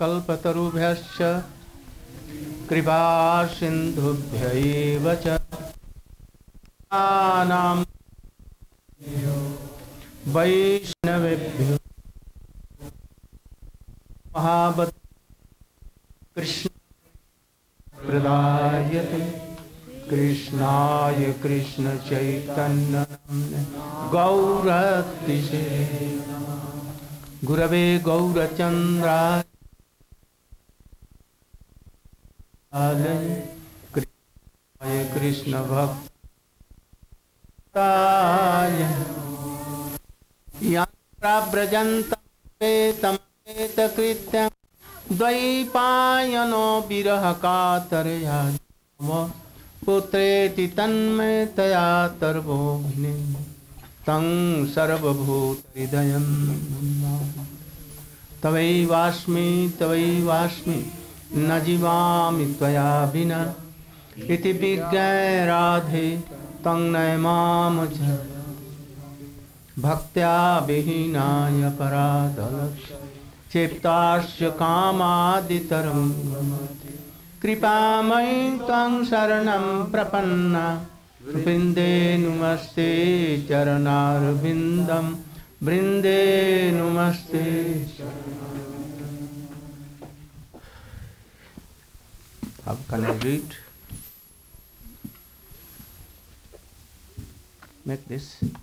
कल्पतरुभ्यश्च कृपासिन्धुभ्य एव च। विरहकातरया पुत्रेति तन्मयतया तर्वोऽग्नि तं सर्वभूतहृदयं तवैवास्मि तवैवास्मि, न जीवामि त्वया विना। इति विज्ञाराधे तं नयमाम भक्त्या विहीनाय पराधलक्ष चेप्तास्य कामादितरं कृपामयि त्वं शरणं प्रपन्ना वृन्दे नुमस्ते चरणारविन्दं वृन्दे नुमस्ते How can I read? Make this. Oh.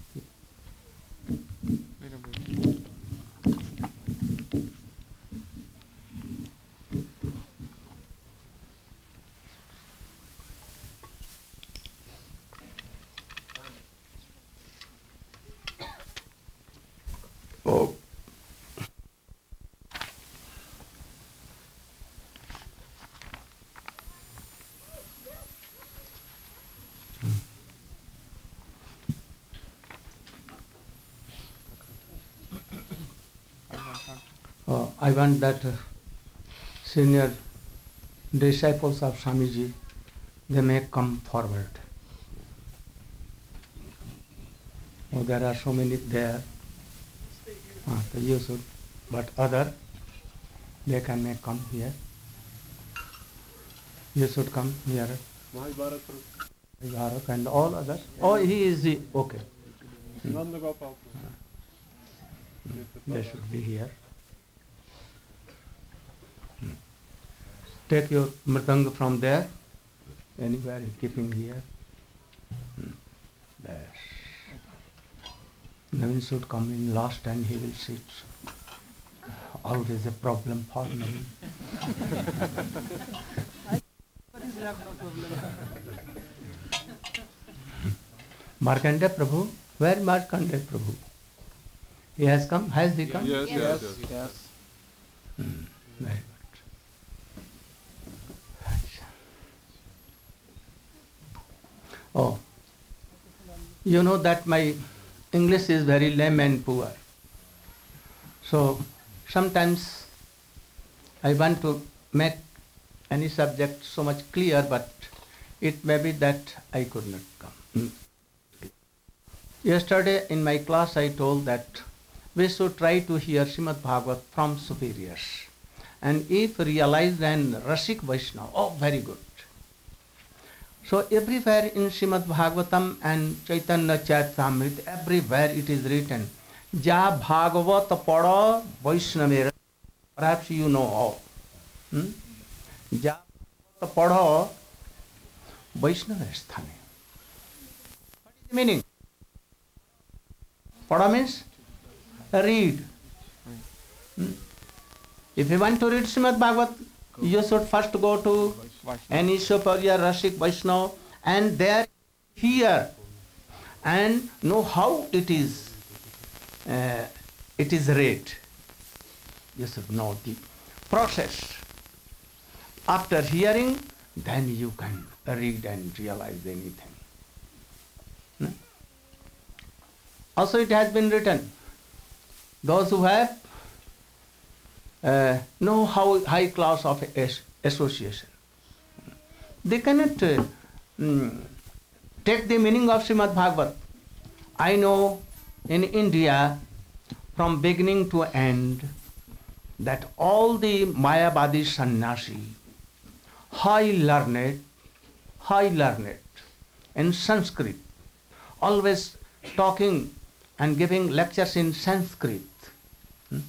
I want that uh, senior disciples of Swamiji, they may come forward. Oh, there are so many there. Ah, so you should, but other, they can may come here. You should come here. Bharat and all others. Oh, he is the, okay. They should be here. Take your mridanga from there, anywhere, keeping here. Hmm. There. Navin should come in last and he will sit. Always a problem for Navin. Markandeya Prabhu, where Markandeya Prabhu? He has come, has he come? Yes, yes, yes. Hmm, Very good. Oh, you know that my English is very lame and poor. So sometimes I want to make any subject so much clear, but it may be that I could not come. Hmm. Yesterday in my class I told that we should try to hear Srimad Bhagavat from superiors. And if realized and Rasik Vaishnava, oh very good. So everywhere in Srimad Bhagavatam and Chaitanya Charitamrita, everywhere it is written, Ja Bhagavat Pada Vaishnavera. Perhaps you know all. Hmm? Ja Bhagavat Pada Vaishnava Sthane. What is the meaning? Pada means read. Hmm? If you want to read Srimad Bhagavat, you should first go to any superior Rashik Vaishnava and there here and know how it is uh, it is read. You should know the process. After hearing, then you can read and realize anything. Hmm? Also, it has been written those who have uh, no how high class of association. They cannot uh, mm, take the meaning of Srimad Bhagavat. I know in India, from beginning to end, that all the Mayavadi sannyasi, high learned, high learned in Sanskrit, always talking and giving lectures in Sanskrit, hmm,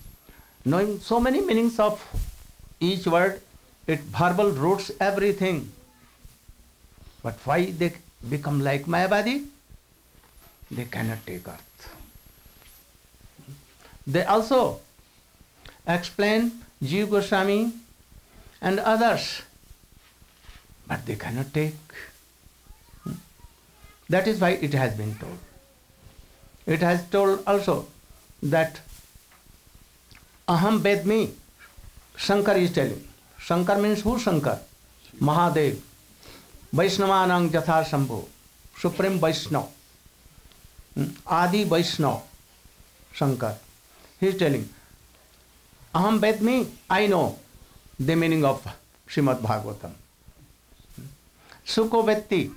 knowing so many meanings of each word, it verbal roots everything. But why they become like Mayavadi? They cannot take earth. They also explain Jiva Goswami and others, but they cannot take. That is why it has been told. It has told also that Aham Vedmi, Shankar is telling. Shankar means who Shankar? Mahadev. Vaishnavanang Jatha Shambhu, Supreme Vaishnav. Hmm? Adi Vaishnav, Shankar. He is telling, Aham Vedmi, I know the meaning of Srimad Bhagavatam. Sukho Vetti.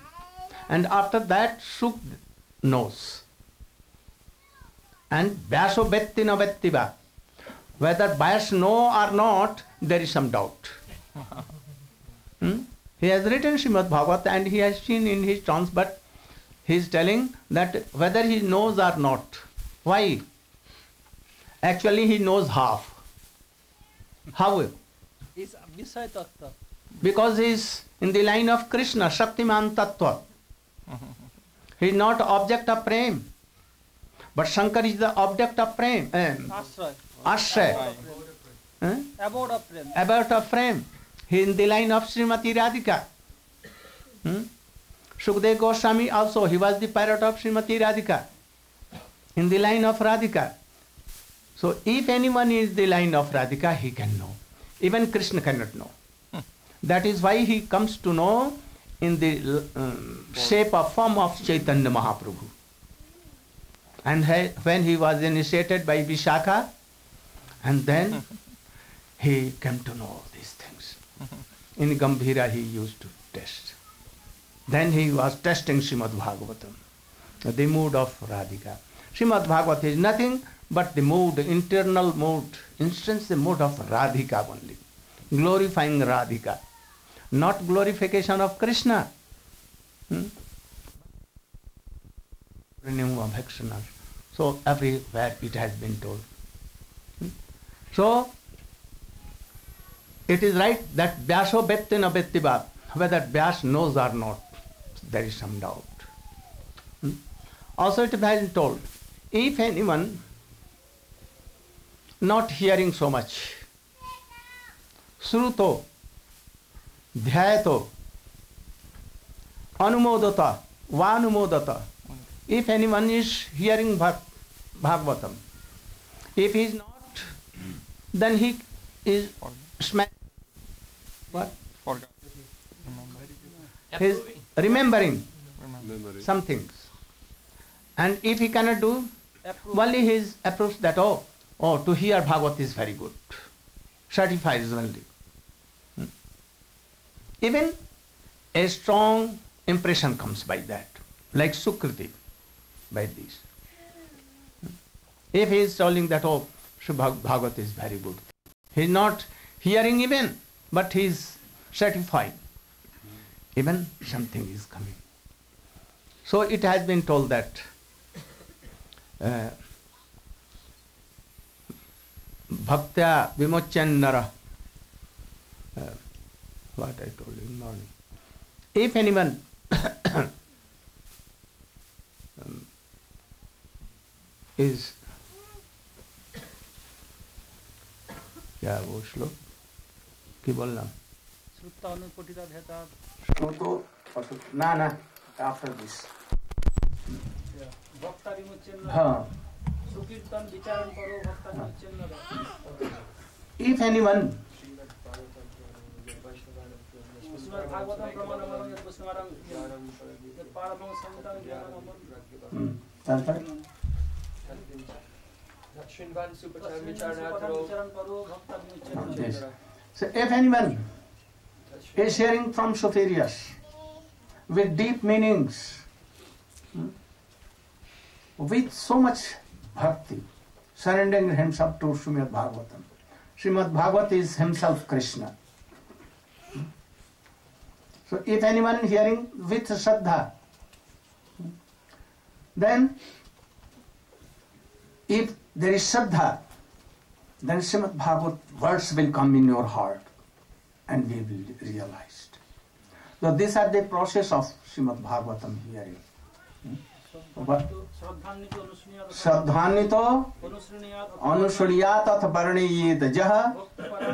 And after that, Suk knows. And Vyaso Vetti na Vettiva. Whether Vyas know or not, there is some doubt. Hmm? He has written Srimad Bhagavat and he has seen in his terms, but he is telling that whether he knows or not. Why? Actually, he knows half. How? Is Visay Tattva. Because he is in the line of Krishna, Shaktiman Tattva. He is not object of prem. But Shankar is the object of prem. Um, Ashray. Ashray. Huh? Abode of prem. about a frame. In the line of Srimati Radhika. Hmm? Sukdev Goswami also, he was the parrot of Srimati Radhika. In the line of Radhika. So if anyone is the line of Radhika, he can know. Even Krishna cannot know. That is why he comes to know in the um, shape or form of Chaitanya Mahaprabhu. And he, when he was initiated by Vishaka, and then he came to know all things. In Gambhira he used to test. Then he was testing Srimad Bhagavatam, the mood of Radhika. Srimad Bhagavat is nothing but the mood, internal mood, instance the mood of Radhika only. Glorifying Radhika. Not glorification of Krishna. Hmm? Renewing of affectionate. So everywhere it has been told. Hmm? So, it is right that Vyaso Vettina Vettiba, whether Vyas knows or not, there is some doubt. Hmm? Also, it has been told, if anyone not hearing so much, Sruto, Dhyayato, Anumodata, Vanumodata, if anyone is hearing Bhag- Bhagavatam, if he is not then he is smack. What? Forgot. He is remembering some things. And if he cannot do, Approve. only his approach that, oh, oh, to hear Bhagavat is very good. Certifies only. Hmm? Even a strong impression comes by that, like Sukriti, by this. Hmm? If he is telling that, oh, Sri Bhag- Bhagavat is very good, he is not hearing even, but he is certified. Even something is coming. So it has been told that uh, bhaktya vimochan nara. Uh, what I told you in morning. If anyone um, is क्या वो श्लोक কি বললাম শ্রুত অনুপটিতা ভেতা শ্রুত না না after this বক্তা বিমুচ্ছেন হ্যাঁ সুকীর্তন বিচারণ করো বক্তা বিমুচ্ছেন ইফ এনিওয়ান তারপর दक्षिण वान सुपचार विचारणात्रो भक्ताभिमुच्चन So if anyone is hearing from superiors with deep meanings, hmm, with so much bhakti, surrendering himself to Srimad Bhagavatam. Srimad Bhagavat is himself Krishna. Hmm. So if anyone hearing with Shraddha, hmm, then if there is Shraddha, then Srimad Bhagavat words will come in your heart and we will realize. So these are the process of Srimad Bhagavatam hearing. श्रद्धान्वित अनुस्मृत श्रद्धान्वितो अनुसृणीयात् अनुसृणीयात अथ वर्णयेत जह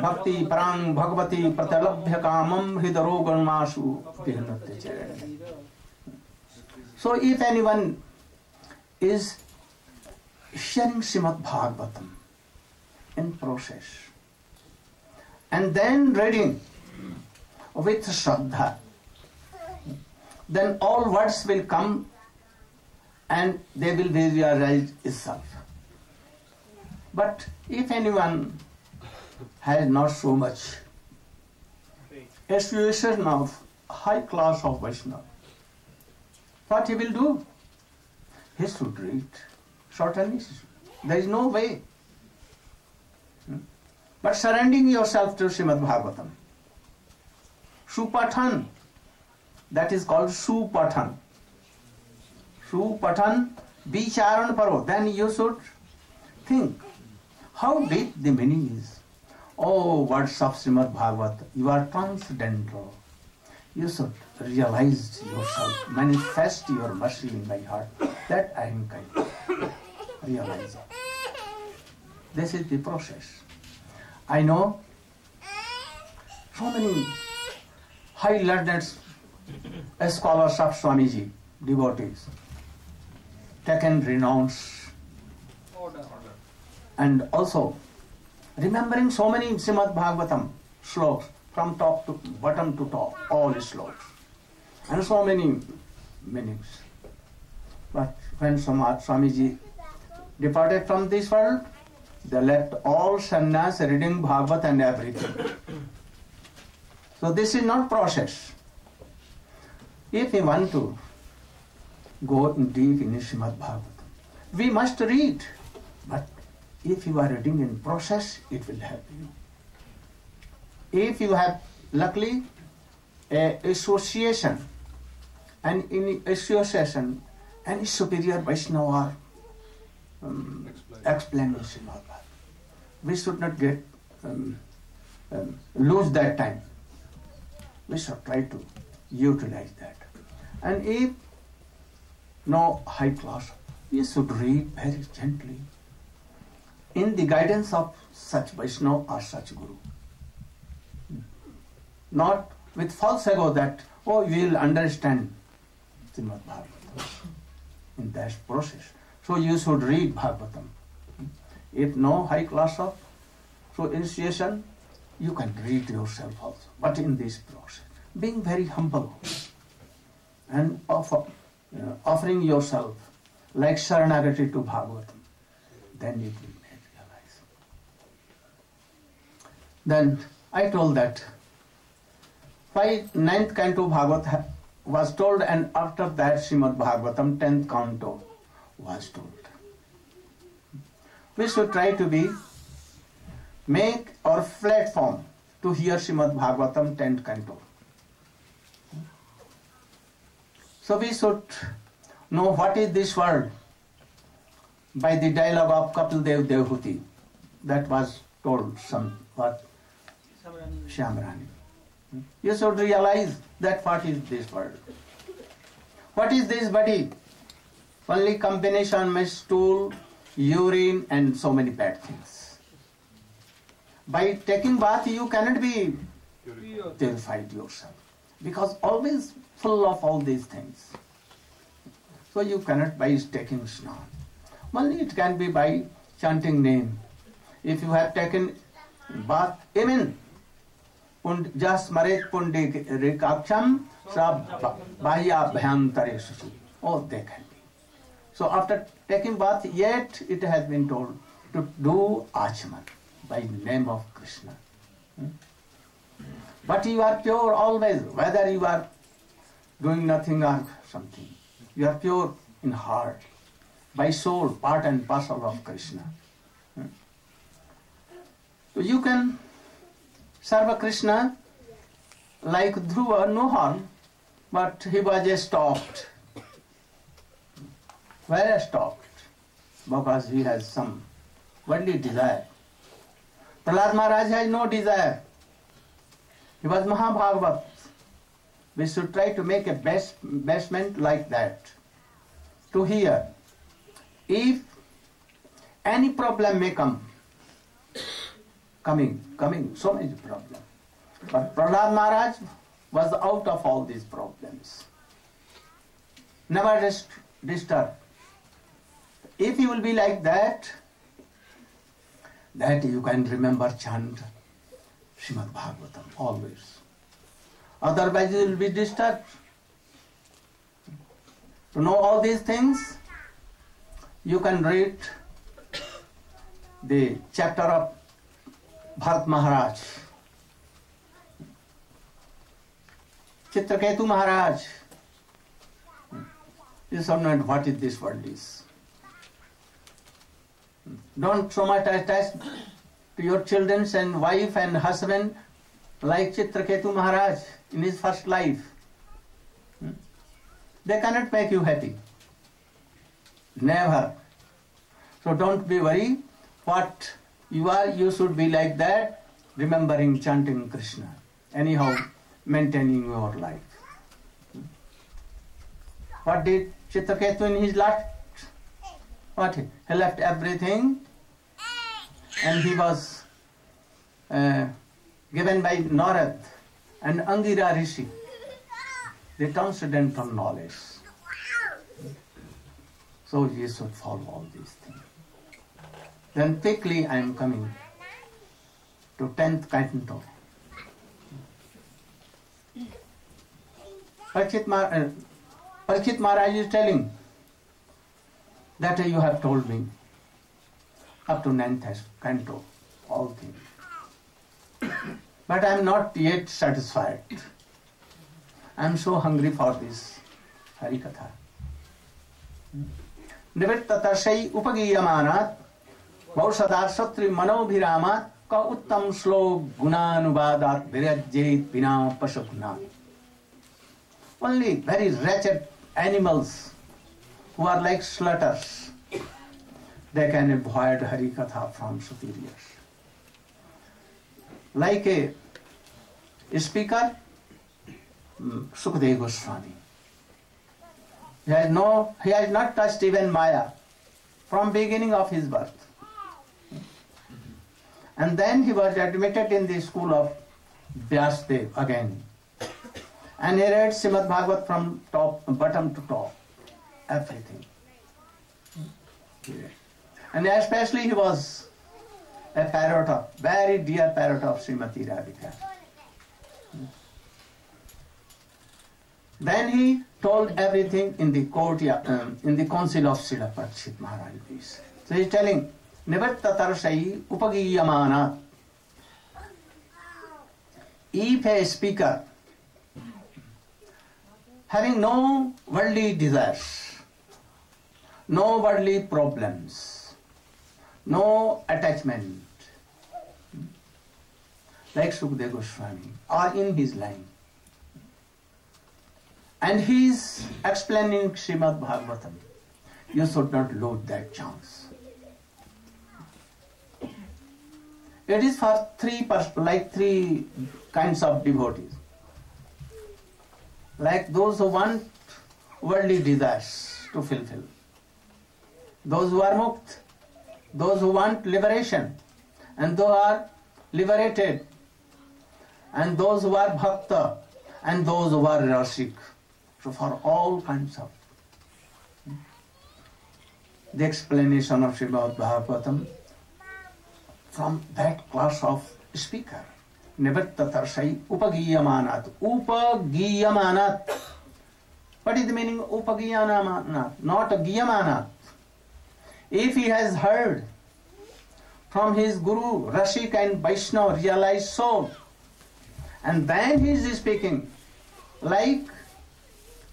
भक्ति परां भगवती प्रतिलभ्य कामम हृदरोगणमाशु तिहनत्य चरण So if anyone is sharing Srimad in process and then reading with Shraddha, then all words will come and they will be realized itself. But if anyone has not so much association of high class of Vaishnava, what he will do? He should read. Certainly, there is no way. But surrendering yourself to Srimad Bhagavatam. Supathan, that is called Supathan. Supathan, Vicharan Paro. Then you should think how deep the meaning is. Oh, words of Srimad Bhagavat, you are transcendental. You should realize yourself, manifest your mercy in my heart that I am kind. Realize it. This is the process. I know so many high learned scholars of Swamiji, devotees, taken renounce order. and also remembering so many Srimad Bhagavatam slokas from top to bottom to top, all slokas, and so many meanings. But when Samad Swamiji departed from this world, they left all sannyas reading Bhagavat and everything. So this is not process. If we want to go deep in Srimad Bhagavatam, we must read. But if you are reading in process, it will help you. If you have luckily a association, and in association, any superior Vaishnava um, explanation of that, we should not get um, um, lose that time. We should try to utilize that. And if no high class, we should read very gently in the guidance of such Vaishnava or such Guru. Not with false ego that, oh, you will understand Srimad Bhagavatam in that process. So you should read Bhagavatam. If no high class of so initiation, you can read yourself also. But in this process, being very humble and offer, uh, offering yourself like Sharanagati to Bhagavatam, then it will make realize. Then I told that why ninth canto Bhagavat ha- was told and after that Srimad Bhagavatam tenth canto was told. We should try to be make our platform to hear Srimad Bhagavatam tenth canto. So we should know what is this world by the dialogue of Kapil Dev Devhuti that was told some what. Shamrani. You should realize that what is this world. What is this body? Only combination of stool, urine and so many bad things. By taking bath you cannot be purified yourself because always full of all these things. So you cannot by taking snan. Only it can be by chanting name. If you have taken bath, pund jasmaret pundikaksham bahyabhyantare sushi. Oh, they can be. So after taking bath, yet it has been told to do Achaman by name of Krishna. Hmm? But you are pure always, whether you are doing nothing or something. You are pure in heart, by soul, part and parcel of Krishna. Hmm? So you can serve Krishna like Dhruva, no harm, but he was just stopped. Where stopped? Because he has some worldly desire. Prahlad Maharaj has no desire. He was Mahabhagavat. We should try to make a best, basement like that. To hear. If any problem may come, coming, coming, so many problems. But Prahlad Maharaj was out of all these problems. Never dist- disturbed. If you will be like that, that you can remember chant Srimad Bhagavatam always. Otherwise you will be disturbed. To know all these things, you can read the chapter of Bharat Maharaj. Chitraketu Maharaj. You should know what is this world is. Don't traumatize to your children and wife and husband like Chitraketu Maharaj in his first life. Hmm? They cannot make you happy. Never. So don't be worried. What you are, you should be like that, remembering, chanting Krishna. Anyhow, maintaining your life. Hmm? What did Chitraketu in his last? What? He left everything and he was uh, given by Narad and Angira Rishi the transcendental knowledge. So you should follow all these things. Then quickly I am coming to 10th canto. Uh, Parikshit Maharaj is telling that you have told me up to 9th canto, all things. But I am not yet satisfied. I am so hungry for this Harikatha. निवृत्ततर्षै उपगीयमानात् वौषधात् शत्रु मनोभिरामात् क उत्तम श्लोक गुणानुवादात् विरजेत बिना पशुनाथ Only very wretched animals who are like slaughters, they can avoid Harikatha from superiors. Like a speaker, Sukadeva Goswami. He has no, he has not touched even Maya from beginning of his birth. And then he was admitted in the school of Vyasdev again. And he read Srimad Bhagavat from top, bottom to top, everything. And especially he was a parrot of, very dear parrot of Srimati Radhika. Then he told everything in the court, um, in the council of Srila Parikshit Maharaj. So he's telling, Nivatta Tarshai Upagiyamana. If a speaker having no worldly desires, no worldly problems, no attachment, like Sukadeva Goswami, or in his line, and he is explaining Srimad Bhagavatam. You should not lose that chance. It is for three pers- like three kinds of devotees. Like those who want worldly desires to fulfill. Those who are mukt, those who want liberation, and those who are liberated, and those who are bhakta, and those who are rasik. So for all kinds of the explanation of Srimad Bhagavatam from that class of speaker. Nivatta Tarshai Upagiyamanat. Upagiyamanat. What is the meaning Upagiyamanat? Not Giyamanat. If he has heard from his Guru, Rashik and Vaishnava realized so. And then he is speaking like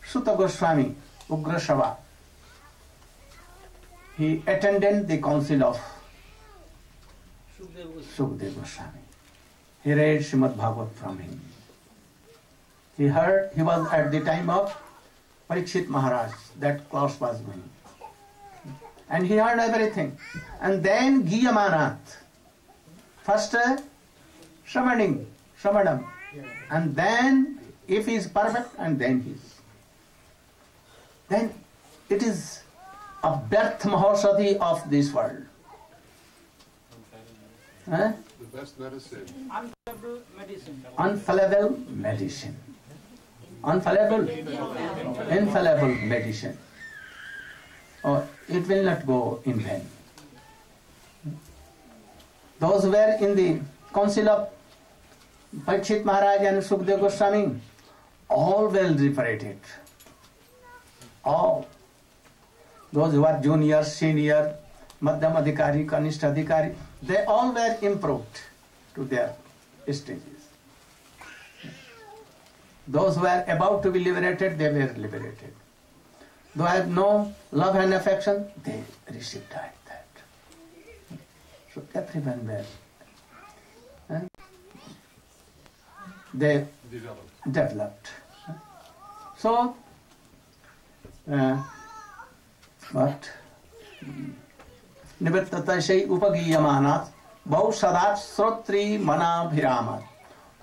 Suta Goswami, Ugra Shava. He attended the council of. Sukdev Goswami. He read Srimad Bhagavat from him. He heard, he was at the time of Parikshit Maharaj, that class was going. And he heard everything. And then Giyamanat. First, uh, Shamaning, Shamanam. And then, if he is perfect, and then he is. Then it is a birth Mahaushadhi of this world. Huh? The best medicine. Unfallible medicine. Unfallible medicine. Unfallible? Infallible medicine. Oh, it will not go in vain. Those were in the council of Parikshit Maharaj and Sukdev Goswami, all well liberated. All. Those who are junior, senior, Madhyam Adhikari, Kanishta Adhikari, they all were improved to their stages. Those who were about to be liberated, they were liberated. Those who have no love and affection, they received like that. So everyone were. eh, They Developed. developed. So, uh, what? निवृत्ततशै उपगीयमानात् बहुसदात् Shrotri मनाभिरामात्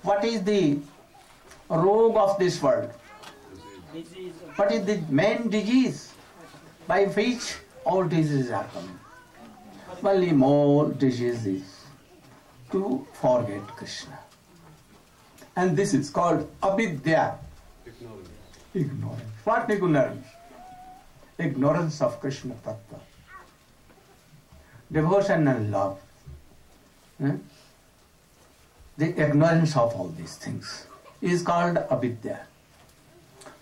What is the rogue of this world? what is the main disease by which all diseases are coming? Only more diseases to forget Krishna. And this is called avidya, Ignorance. What ignorance? Ignorance of Krishna Tattva. Devotion and love. Hmm? The ignorance of all these things is called avidya.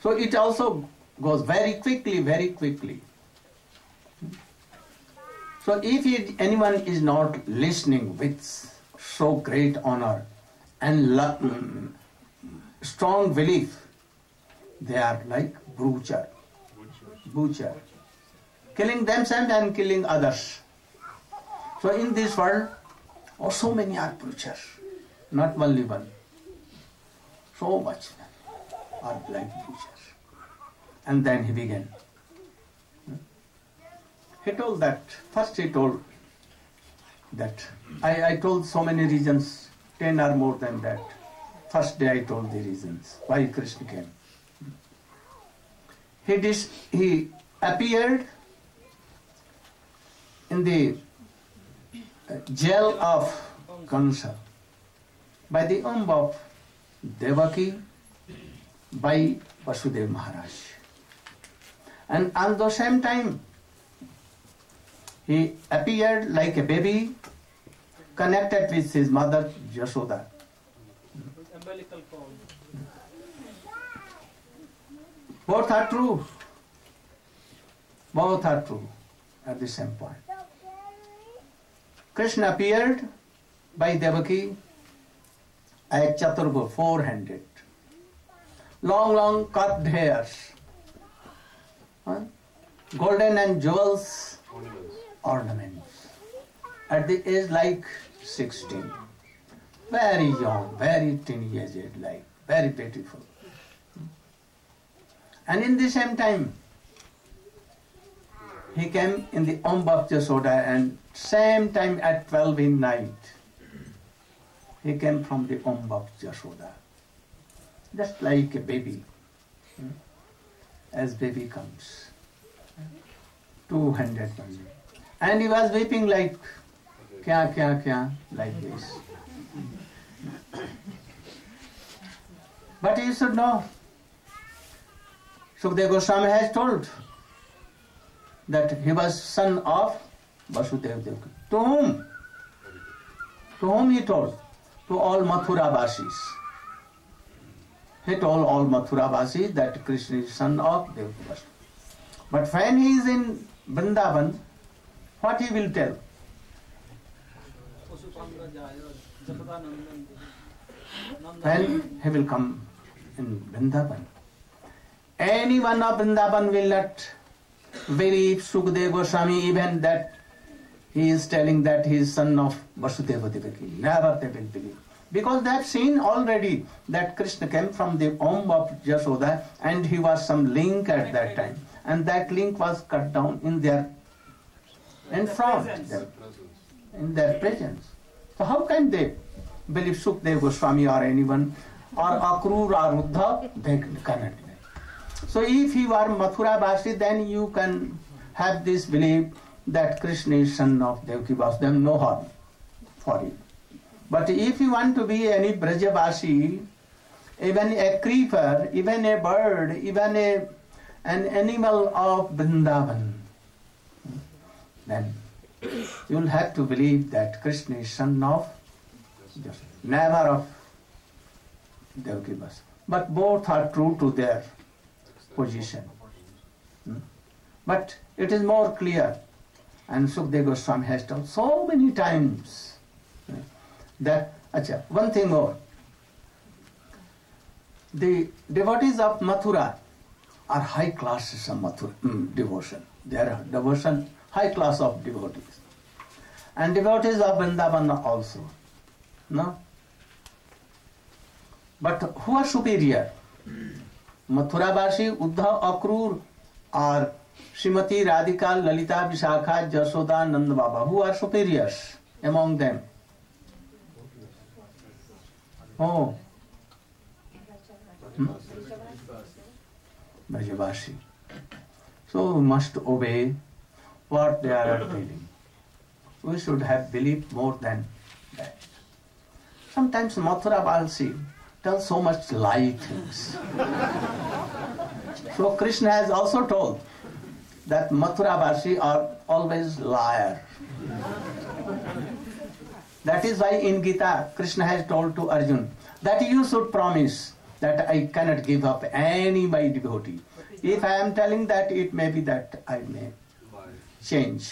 So it also goes very quickly, very quickly. So if it, anyone is not listening with so great honor and lo- strong belief, they are like butcher, butcher, killing themselves and killing others. So in this world, oh, so many are butchers, not only one. So much are like butchers. And then he began. He told that, first he told that, I, I told so many reasons, ten or more than that. First day I told the reasons why Krishna came. He, dis, he appeared in the uh, jail of Kansa by the umb of Devaki by Vasudev Maharaj. And at the same time, he appeared like a baby connected with his mother Yashoda. Both are true. Both are true at the same point. Krishna appeared by Devaki at Chaturbhu, four-handed. Long, long curved hairs. Huh? Golden and jewels Ornaments. At the age like 16. Very young, very teenage like, very beautiful. And in the same time, he came in the Om of Jasoda and same time at 12 in night, he came from the Om of Jasoda. Just like a baby, hmm, as baby comes. Two-handed only. And he was weeping like, kya, kya, kya, like this. But you should know, Sukdev Goswami has told that he was son of Vasudeva Devaki. To whom? To whom he told? To all Mathura Vasis. He told all Mathura Vasis that Krishna is son of Devaki. But when he is in Vrindavan, what he will tell? Then he will come in Vrindavan. Anyone of Vrindavan will not believe Sukadeva Goswami even that he is telling that he is son of Vasudeva Devaki. Never they will believe. Because they have seen already that Krishna came from the womb of Jashoda and he was some link at that time. And that link was cut down in their in front, their- in their presence. So how can they believe Sukdev Goswami or anyone or Akrur or Uddhav? They cannot. So if you are Mathura Basi, then you can have this belief that Krishna is son of Devaki Vasudeva, no harm for you. But if you want to be any Brajavasi, even a creeper, even a bird, even a, an animal of Vrindavan, then you will have to believe that Krishna is son of Jasoda, never of Devaki. But both are true to their position. Hmm? But it is more clear, and Sukdev Goswami has told so many times that, acha, one thing more. The devotees of Mathura are high classes of Mathura, mm, devotion. They are devotion, high class of devotees. And devotees of Vrindavan also. No? But who are superior? mathura Mathurabasi, Uddhav, Akrur, or Srimati Radhika, Lalita, Vishakha, Jasoda, Nanda Baba. Who are superiors among them? Oh, hmm? Brajavasi. So we must obey what they are telling. We should have believed more than that. Sometimes Mathura Basi tells so much lie things. so Krishna has also told that Mathura Basi are always liar. That is why in Gita Krishna has told to Arjun that you should promise that I cannot give up any my devotee. If I am telling that, it may be that I may change.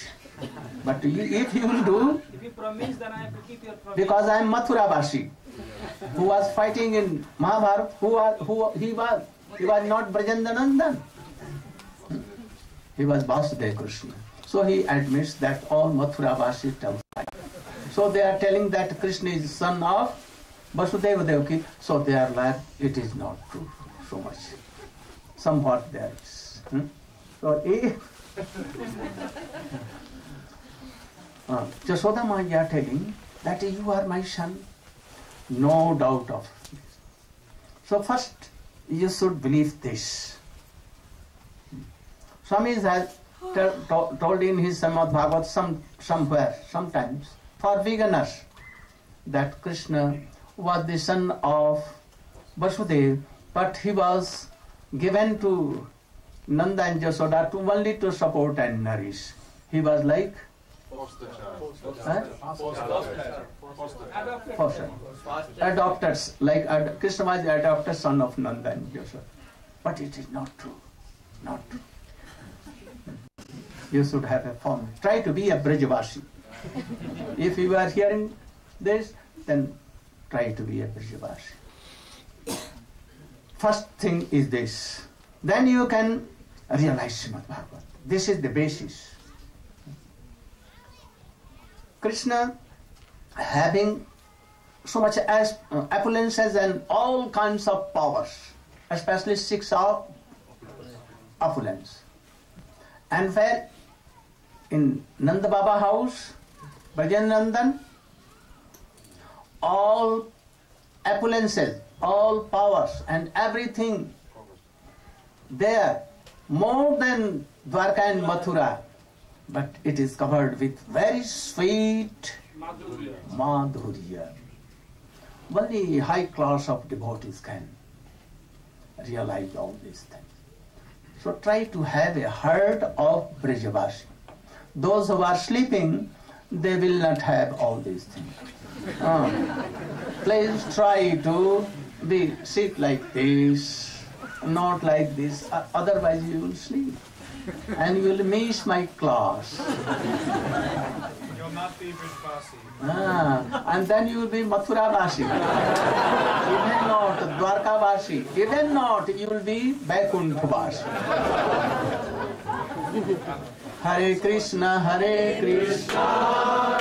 But you, if you will do, If you promise, then I have to keep your promise. because I am Mathura Basi, who was fighting in Mahabharata, who was, who he was, he was not Brajandanandan. He was Vasudeva Krishna. So he admits that all Mathura Basi tell lie. So they are telling that Krishna is son of Vasudeva Devaki, so they are like, it is not true so much. Somewhat there is. Hmm? So if uh, Jasoda are telling that you are my son, no doubt of this. So first you should believe this. Swami has told in his Srimad Bhagavat some, somewhere, sometimes, for beginners, that Krishna was the son of Vasudev, but he was given to Nanda and Jasoda to only to support and nourish. He was like Foster child. Foster. adopted, like ad- Krishna was the adopted son of Nanda and Yashoda. But it is not true. Not true. You should have a form. Try to be a Brajavasi. If you are hearing this, then try to be a Brajavasi. First thing is this. Then you can realize Srimad Bhagavat. This is the basis. Krishna having so much as uh, and all kinds of powers, especially six of opulence. And where in Nanda Baba house, Bhajan Nandan, all opulences, all powers and everything there, more than Dwarka and Mathura, but it is covered with very sweet Madhurya. Only high class of devotees can realize all these things. So try to have a heart of Brajavasi. Those who are sleeping, they will not have all these things. Ah. please try to be sit like this, not like this. Otherwise, you will sleep, and you will miss my class. Your not be Vrishvasi. Ah, and then you will be Mathura Vasi. even not Dwarka Vasi. Even not you will be Vaikuntha Vasi. Hare Krishna, Hare Krishna.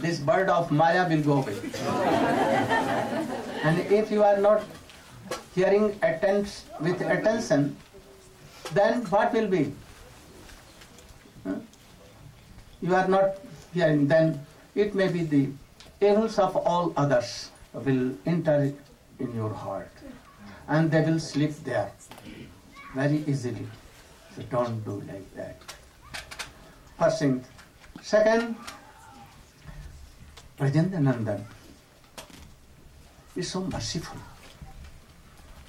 This bird of Maya will go away. and if you are not hearing attents with attention, then what will be? Huh? You are not hearing, then it may be the evils of all others will enter in your heart and they will slip there very easily. So don't do like that. First thing. Second, Prajandanandan is so merciful.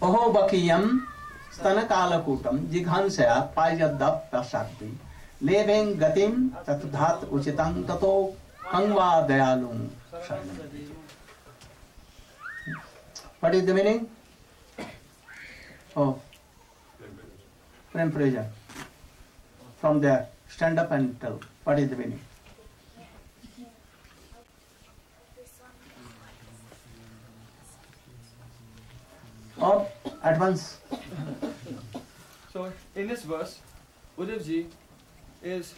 Oho bakiyam stanakalakutam jighansaya payadda pasakti leveng gatim tatdhat uchitam tato kangva dayalum sharanam. What is the meaning? Oh, Prem Praja. From there, stand up and tell what is the meaning. Or at once. So in this verse, Uddhavji is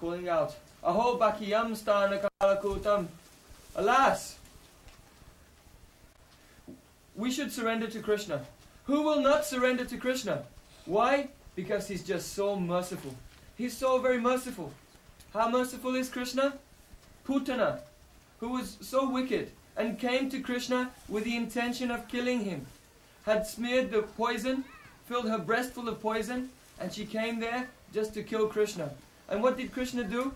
calling out, Aho Bakiyam Stanakalakutam. Alas! We should surrender to Krishna. Who will not surrender to Krishna? Why? Because he's just so merciful. He's so very merciful. How merciful is Krishna? Putana, who was so wicked and came to Krishna with the intention of killing him, had smeared the poison, filled her breast full of poison, and she came there just to kill Krishna. And what did Krishna do?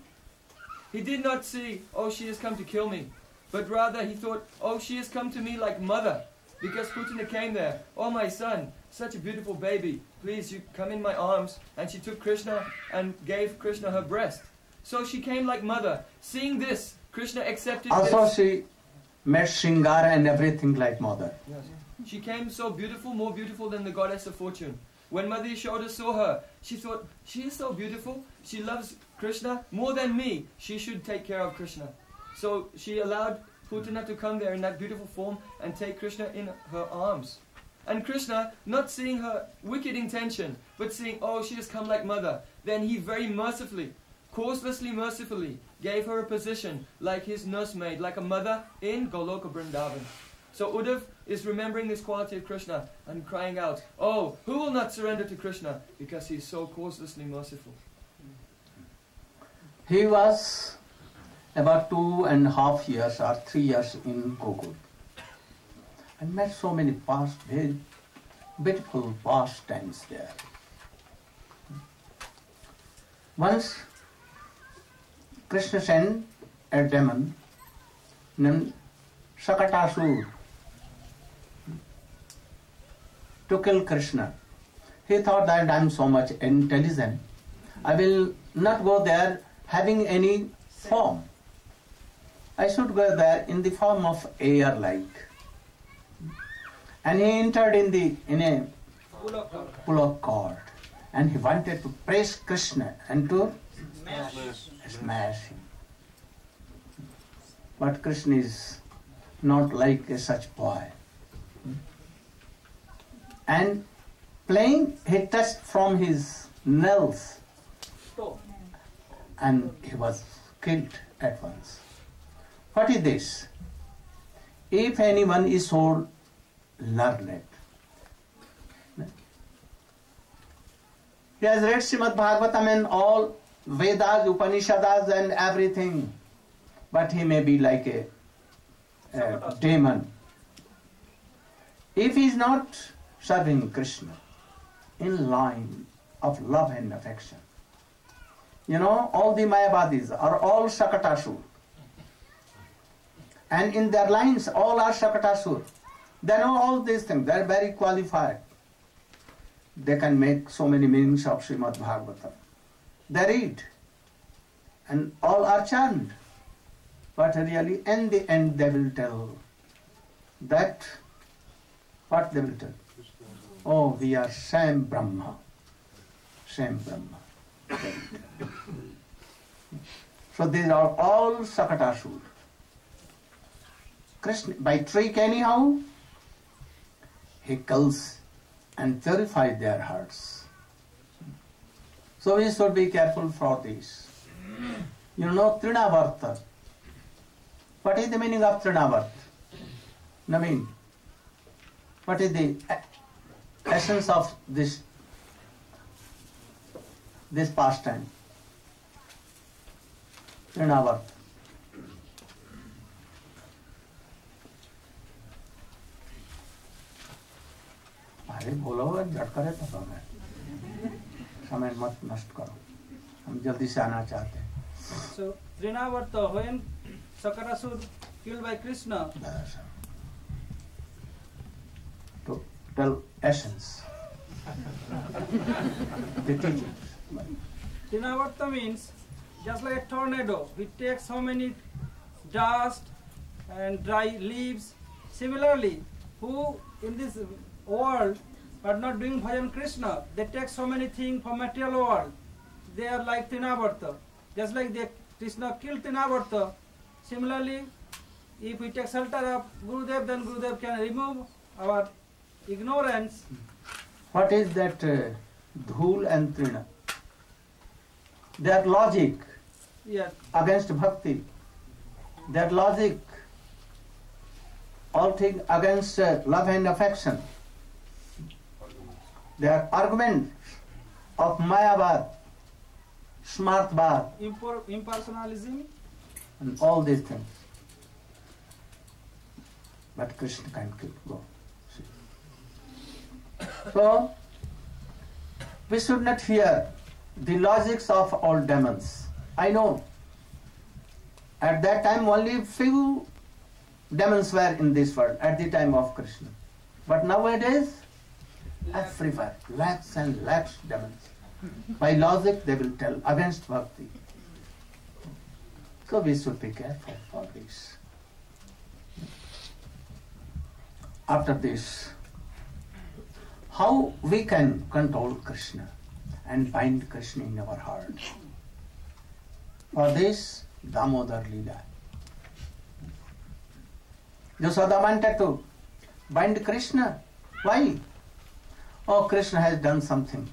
He did not see, oh, she has come to kill me, but rather he thought, oh, she has come to me like mother. Because Putana came there, oh, my son, such a beautiful baby, please, you come in my arms. And she took Krishna and gave Krishna her breast. So she came like mother. Seeing this, Krishna accepted Also, this. she made Shingara and everything like mother. Yes. She came so beautiful, more beautiful than the goddess of fortune. When Mother Yashoda saw her, she thought, she is so beautiful, she loves Krishna more than me, she should take care of Krishna. So she allowed Putana to come there in that beautiful form and take Krishna in her arms. And Krishna, not seeing her wicked intention, but seeing, oh, she has come like mother, then he very mercifully, causelessly mercifully, gave her a position like his nursemaid, like a mother in Goloka Vrindavan. So Uddhav is remembering this quality of Krishna and crying out, Oh, who will not surrender to Krishna? Because he is so causelessly merciful. He was about two and a half years or three years in Gokul I met so many past, very beautiful pastimes there. Once Krishna sent a demon named Sakatasur to kill Krishna. He thought that I am so much intelligent, I will not go there having any form. I should go there in the form of air like. And he entered in the in a pull of cord and he wanted to praise Krishna and to smash him. But Krishna is not like such boy. And playing, he touched from his nails and he was killed at once. What is this? If anyone is so learned, he has read Srimad Bhagavatam and all Vedas, Upanishads, and everything, but he may be like a, a demon. If he is not serving Krishna in line of love and affection, you know, all the Mayavadis are all Sakatasur. And in their lines, all are Shakatasur. They know all these things. They are very qualified. They can make so many meanings of Srimad Bhagavatam. They read, and all are charmed. But really, in the end, they will tell that what they will tell. Oh, we are same Brahma. Same Brahma. So these are all Sakatasur. Krishna, by trick anyhow, he kills and purifies their hearts. So we should be careful for this. You know Trinavarta. What is the meaning of Trinavarta? Naveen, what is the essence of this this past time in our अरे बोलो अगर झटका रहता तो मैं। समय मत नष्ट करो। हम जल्दी से आना चाहते हैं। So Trinavarta Hoenn Shakatasura killed by Krishna the essence, the teachings. Trinavarta means just like a tornado, it takes so many dust and dry leaves. Similarly, who in this world are not doing bhajan Krishna, they take so many things from material world. They are like Trinavarta. Just like they, Krishna killed Trinavarta, similarly, if we take shelter of Gurudev, then Gurudev can remove our ignorance. what is that uh, dhul and trina their logic Yes. against bhakti their logic all thing against uh, love and affection their arguments of mayavad smartbad Impor- impersonalism. and all these things. But Krishna can't kill. Go. So, we should not fear the logics of all demons. I know at that time only few demons were in this world at the time of Krishna. But nowadays, everywhere, lakhs and lakhs demons. By logic, they will tell against bhakti. So we should be careful for this. After this, how we can control Krishna and bind Krishna in our heart? For this, Damodar Leela. Yashoda wanted to bind Krishna. Why? Oh, Krishna has done something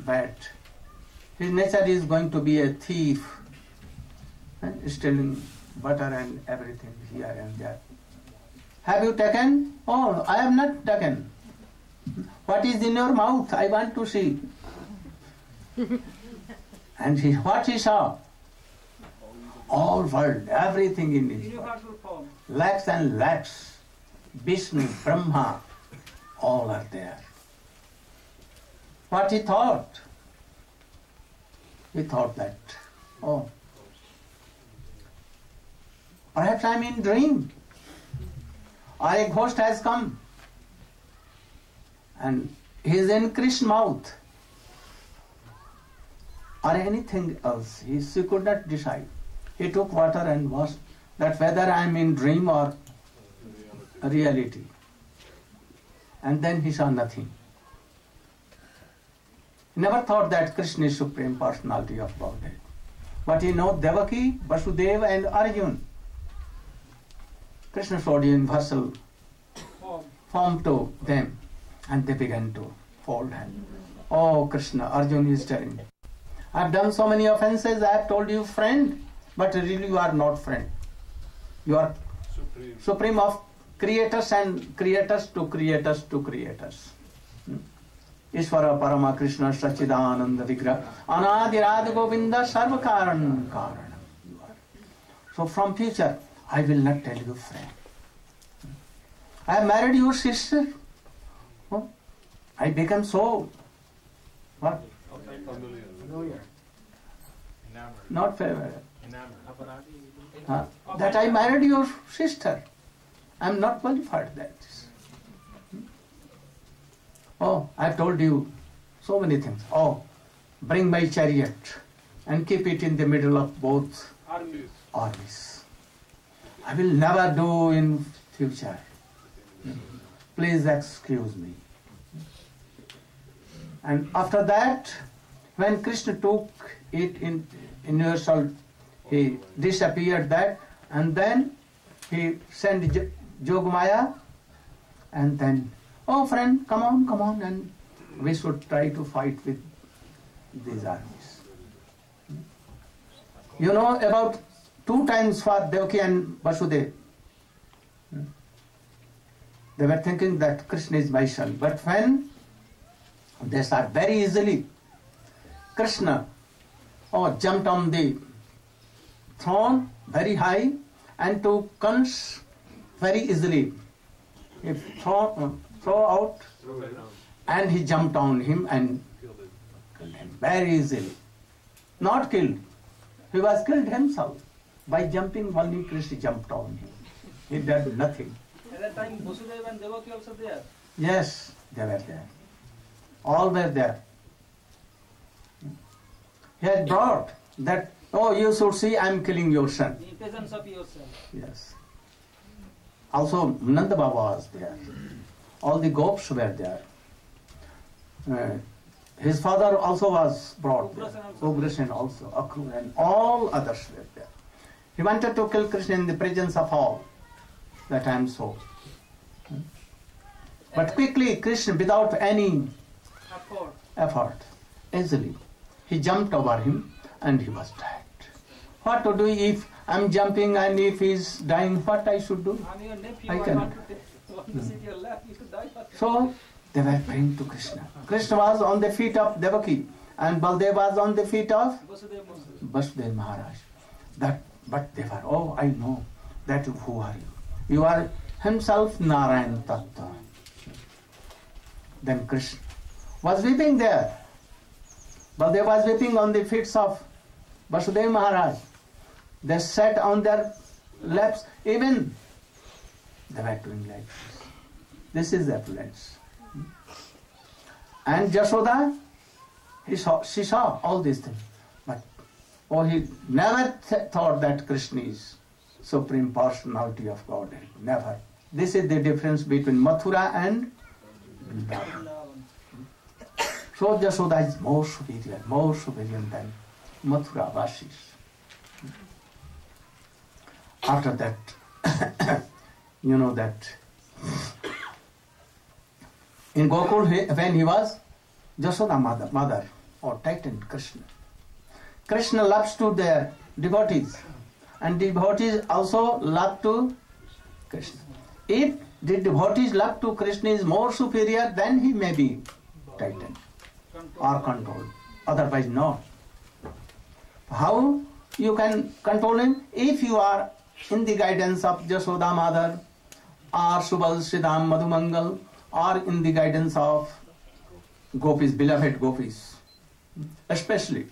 bad. His nature is going to be a thief and stealing butter and everything here and there. Have you taken? Oh, I have not taken. What is in your mouth? I want to see. and he, what he saw? All world, everything in his world. Universal form. Lakhs and lakhs. Vishnu, Brahma, all are there. What he thought? He thought that, oh, perhaps I'm in dream. Or a ghost has come. And he is in Krishna's mouth. Or anything else. He, he could not decide. He took water and washed that whether I am in dream or reality. And then he saw nothing. He never thought that Krishna is Supreme Personality of Godhead. But he know Devaki, Vasudeva and Arjun. Krishna showed universal form to them and they began to fold hand. Oh Krishna, Arjun is telling. I have done so many offenses, I have told you friend, but really you are not friend. You are Supreme. supreme of creators and creators to creators to creators. Hmm? Ishvara Parama Krishna Sachidananda Vigra Anadirad Govinda Sarva Karan Karanam. So from future, I will not tell you friend. Hmm? I have married your sister. Oh, I become so what? Familiar. Not favorite. Huh? that I married your sister. I am not qualified that. Hmm? Oh, I have told you so many things. Oh, bring my chariot and keep it in the middle of both armies. I will never do in future. Please excuse me. And after that, when Krishna took it in universal, he disappeared that, and then he sent Jogamaya, and then, oh friend, come on, come on, and we should try to fight with these armies. You know about two times for Devaki and Vasudev. Hmm. They were thinking that Krishna is my son. But when they saw very easily, Krishna oh, jumped on the throne very high and took Kans very easily. He throw, throw out Throw it down. and he jumped on him and killed him very easily. Not killed. He was killed himself. By jumping, only Krishna jumped on him. He did nothing. At that time, Vasudeva and Devaki also there. Yes, they were there. All were there. He had brought that, oh, you should see, I am killing your son. In presence of yourself. Yes. Also, Nanda Baba was there. All the gops were there. Uh, his father also was brought there. Ugrasen also. Akrura, and all others were there. He wanted to kill Krishna in the presence of all. That I am so. But quickly, Krishna, without any. Effort, easily, he jumped over him and he was dead. What to do if I'm jumping and if he's dying, what I should do? Nephew. I can- want to, take, want to sit your lap. You should die first. So they were praying to Krishna. Krishna was on the feet of Devaki and Baldev was on the feet of Vasudev Maharaj. That, but they were, oh, I know that who are you? You are himself Narayan Tattva. Then Krishna was weeping there. Baldev was weeping on the feet of Vasudev Maharaj. They sat on their laps, even they were doing like this. This is affluence. And Jashoda, he saw, she saw all these things. But oh, he never th- thought that Krishna is supreme personality of Godhead. Never. This is the difference between Mathura and Vrindavan. So Jashoda is more superior, more superior than Mathura Vasis. After that, you know that in Gokul, when he was Jashoda mother, mother or Titan Krishna. Krishna loves to their devotees, and devotees also love to Krishna. If the devotees love to Krishna is more superior, then he may be Titan or controlled. Otherwise, not. How you can control him? If you are in the guidance of Jashoda Mother or Subal Sridham Madhumangal or in the guidance of gopis, beloved gopis, especially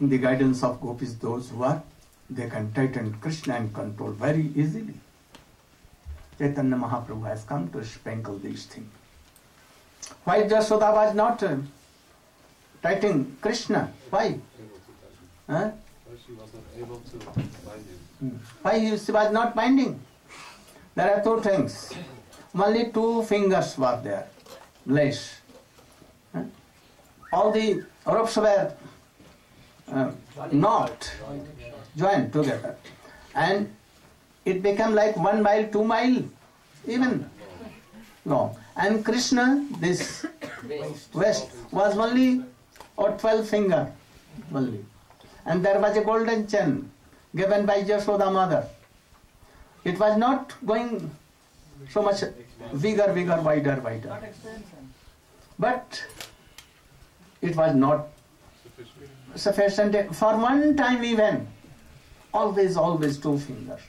in the guidance of gopis, those who are, they can tighten Krishna and control very easily. Chaitanya Mahaprabhu has come to sprinkle these things. Why Jashoda was not uh, tightening Krishna? Why? Huh? She was not able to find him. Why he was not binding? There are two things. Only two fingers were there, less. Huh? All the ropes were uh, not joined together. And it became like one mile, two mile, even long. And Krishna, this west, was only or 12 finger only. And there was a golden chain given by Jashoda mother. It was not going so much bigger, bigger, wider, wider. But it was not Sufficient. for one time even. Always, always two fingers.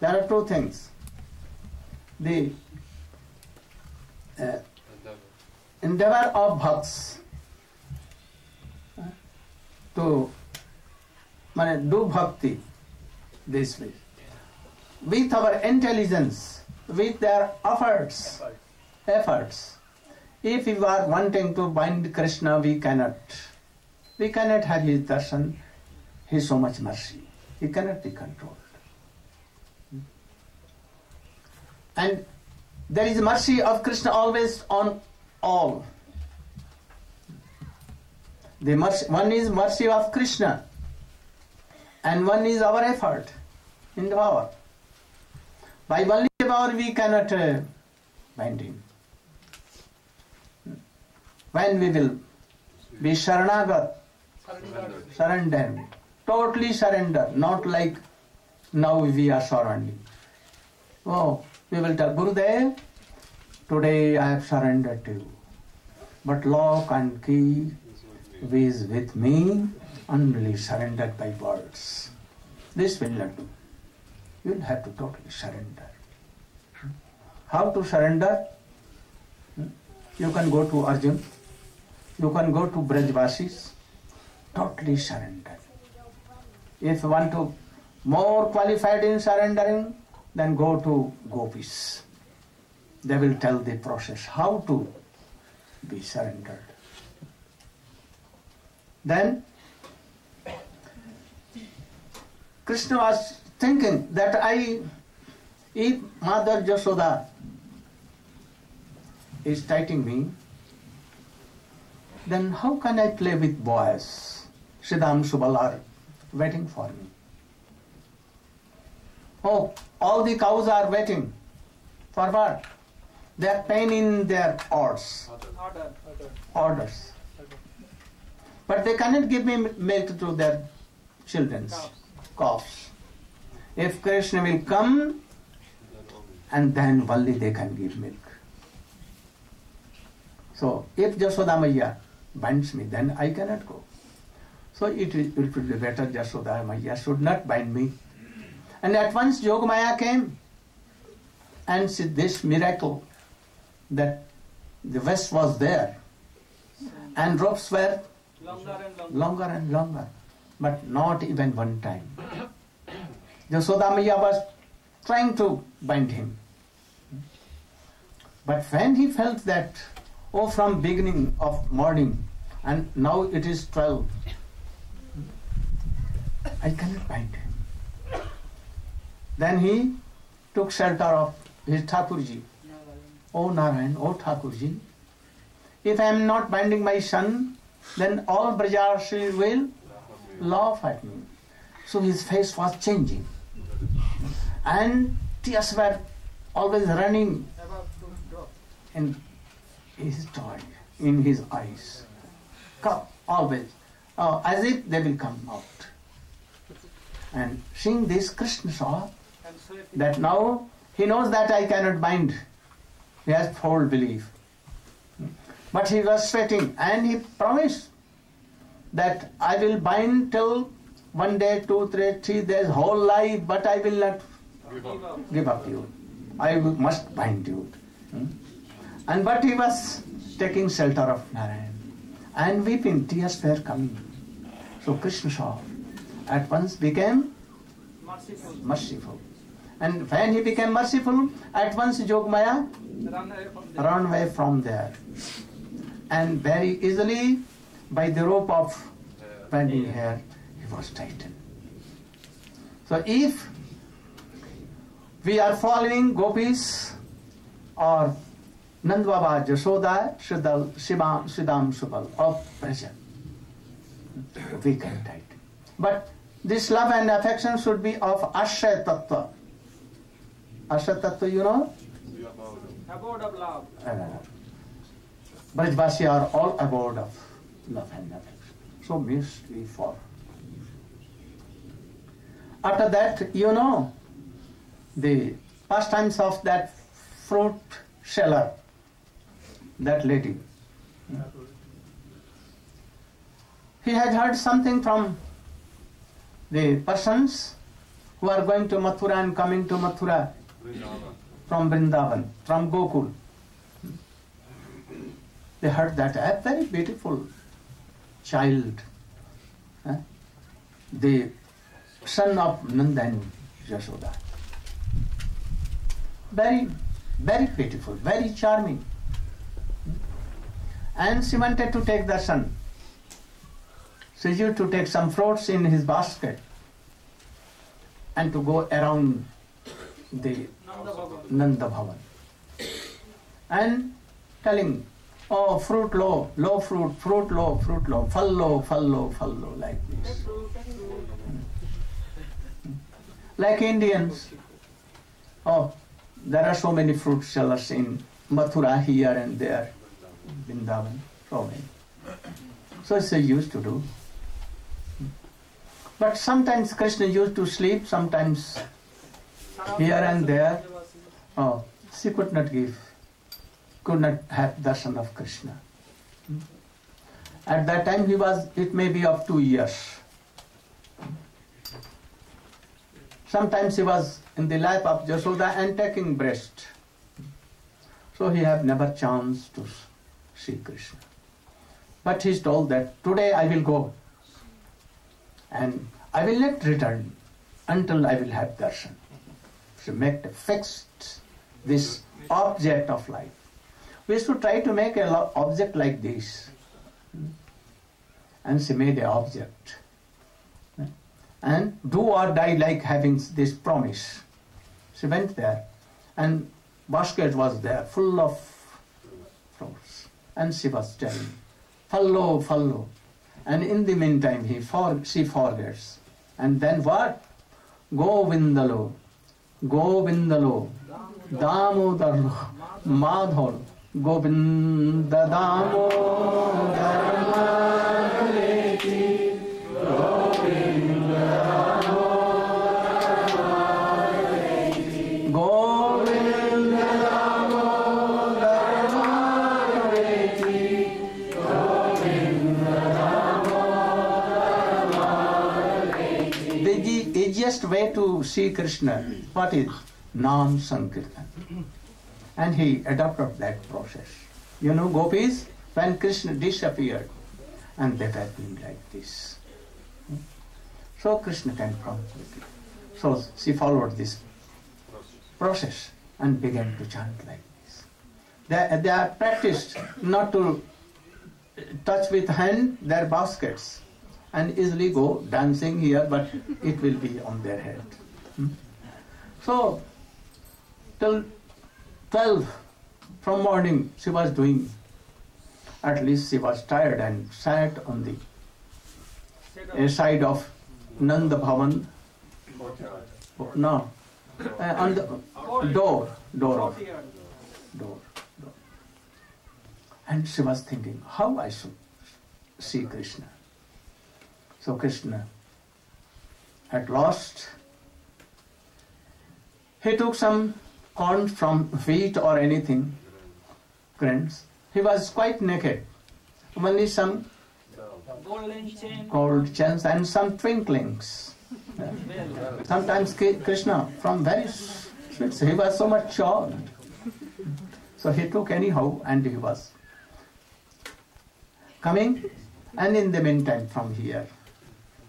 There are two things. The endeavour of भक्स तो माने do bhakti this way with our intelligence with their efforts efforts if you are wanting to bind Krishna we cannot we cannot have his darshan he so much mercy he cannot be controlled and there is mercy of krishna always on all. The mercy, one is mercy of krishna and one is our effort in the power. By only power we cannot uh, bind him. When we will be sharanagat surrender. Totally surrender. Not like now we are surrendering. Oh we will tell gurudev today i have surrendered to you. But lock and key is with me only surrendered by words. This will not do. You will have to totally surrender. How to surrender? You can go to arjun. You can go to brajvasis. Totally surrender. If you want to more qualified in surrendering then go to gopis. They will tell the process how to be surrendered. Then krishna was thinking that i if mother jasoda is tighting me. Then how can i play with boys? Sridham Subal are waiting for me. Oh, all the cows are waiting. For what? They are paying in their orders. Order. orders. But they cannot give me milk to their children's calves. If Krishna will come, and then only they can give milk. So if Jasoda Maya binds me, then I cannot go. So it it will be better Jasoda Maya should not bind me. And at once Yogamaya came and said this miracle that the vest was there and ropes were Longer and longer. longer and longer, but not even one time. Jasoda Maya was trying to bind him. But when he felt that, oh, from beginning of morning and now it is 12, I cannot bind him. Then he took shelter of his Thakurji. Oh Narayan, oh Thakurji, if I am not binding my son, then all Brajavasi will laugh at me. So his face was changing. And tears were always running in his joy, in his eyes. Come, always. Uh, as if they will come out. And seeing this, Krishna saw. That now he knows that I cannot bind. He has full belief. But he was sweating and he promised that I will bind till one day, two, three, three days, whole life, but I will not Give up. give up you. I must bind you. Hmm? And but he was taking shelter of Narayan and weeping, tears were coming. So Krishna saw, at once became Merciful. merciful. And when he became merciful, at once Jogmaya Run away from there. ran away from there. And very easily, by the rope of bending hair, he was tightened. So if we are following gopis or Nandbaba Jasoda, Siddhal, Sridham Subal of Braja, we can tighten. But this love and affection should be of Ashray Tattva. Tattva, you know? We are about it. Abode of love. uh, Brajvasi are all abode of love and affection. So we fall. After that, you know, the pastimes of that fruit seller, that lady. He had heard something from the persons who are going to Mathura and coming to Mathura. From Vrindavan, from Gokul. They heard that a very beautiful child. eh, The son of Nanda and Yashoda. Very, very beautiful, very charming. And she wanted to take the son. She used to take some fruits in his basket and to go around the Nanda Bhavan. And telling, oh, fruit low, low fruit, fruit low, fruit low, fall low, fall low, fall low, like this. Like Indians. Oh, there are so many fruit sellers in Mathura here and there, Vrindavan, so many. So they used to do. But sometimes Krishna used to sleep, sometimes here and there. Oh, she could not give, could not have darshan of Krishna. At that time he was, it may be of two years. Sometimes he was in the lap of Jasoda and taking breast. So he have never chance to see Krishna. But he told that today I will go and I will not return until I will have darshan. So make the fixed this object of life. We should try to make an object like this. And she made an object. And do or die like having this promise. She went there and basket was there full of flowers. And she was telling, follow, follow. And in the meantime he for, she forgets. And then what? Govindalo. Govindalo. Damodar. Govinda The e- easiest way to see Krishna, what is? Nam Sankirtan. And he adopted that process. You know, gopis, when Krishna disappeared, and they were doing like this. So Krishna came from quickly. So she followed this process and began to chant like this. They, they are practiced not to touch with hand their baskets and easily go dancing here, but it will be on their head. Hmm? So, till 12 from morning she was doing, at least she was tired and sat on the side of Nanda Bhavan, no, uh, on the door, door of door, door. And she was thinking, how I should see Krishna. So Krishna, at last, he took some corn from wheat or anything, grains. He was quite naked. Only some gold chains and some twinklings. Sometimes Krishna, from very sweet, he was so much charmed. So he took anyhow and he was coming. And in the meantime, from here,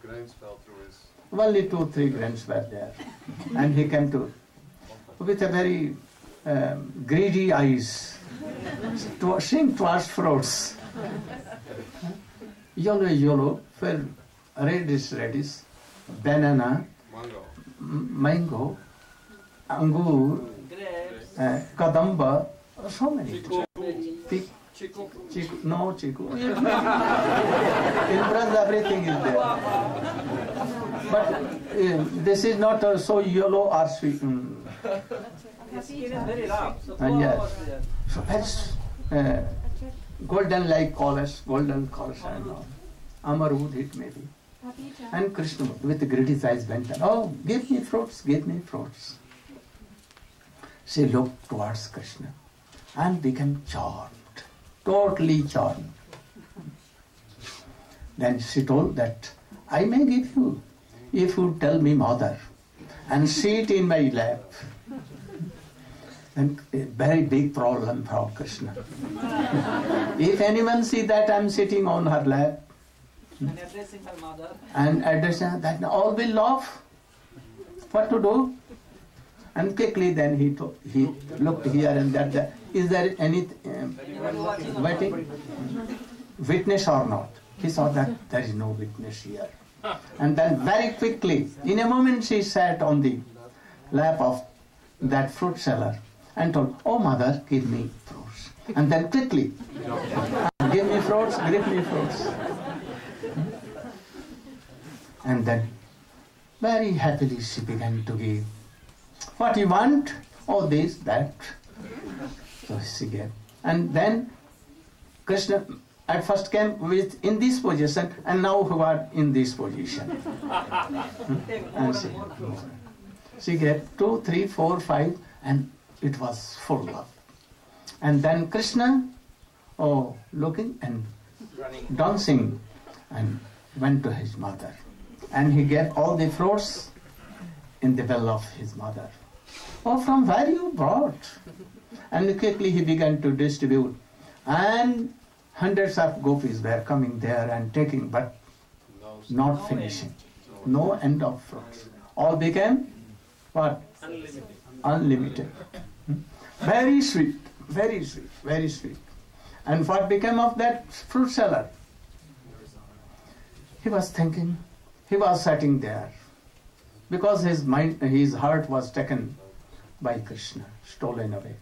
Grains fell through his. only two, three grains were there. And he came to, with a very um, greedy eyes, to, seeing towards fruits. Yellow, yellow, well, reddish, reddish, banana, Mango. m- mango, angur, uh, kadamba, so many. Chiku. Pic- Chiku. chiku, no chiku. In France, everything is there. But uh, this is not uh, so yellow or sweet. mm. The skin is very rough. So Ah, yes. was. So that's uh, golden like colors, golden colors and all. Amarud it may be. And Krishna with greedy eyes went on, oh, give me fruits, give me fruits. She looked towards Krishna and became charmed, totally charmed. Then she told that, I may give you if you tell me mother and sit in my lap. And a very big problem for Krishna. if anyone see that I'm sitting on her lap And addressing her mother. and addressing her, that all will laugh. what to do? And quickly then he to, he looked here and that. there. Is there any um, waiting witness or not? He saw that there is no witness here. And then very quickly, in a moment, she sat on the lap of that fruit seller and told, "Oh mother, give me fruits." And then quickly, give me fruits, give me fruits. And then very happily she began to give. What you want? Oh, this, that. So she gave. And then Krishna at first came with in this position and now who are in this position. and she, she gave two, three, four, five, and it was full of. And then Krishna, oh, looking and dancing, and went to his mother. And he gave all the fruits in the well of his mother. Oh, from where you brought? And quickly he began to distribute. And hundreds of gopis were coming there and taking, but No, not finishing. No end of fruits. All became what? Unlimited. Hmm? Very sweet, very sweet, very sweet. And what became of that fruit seller? He was thinking, he was sitting there because his mind, his heart was taken by Krishna, stolen away,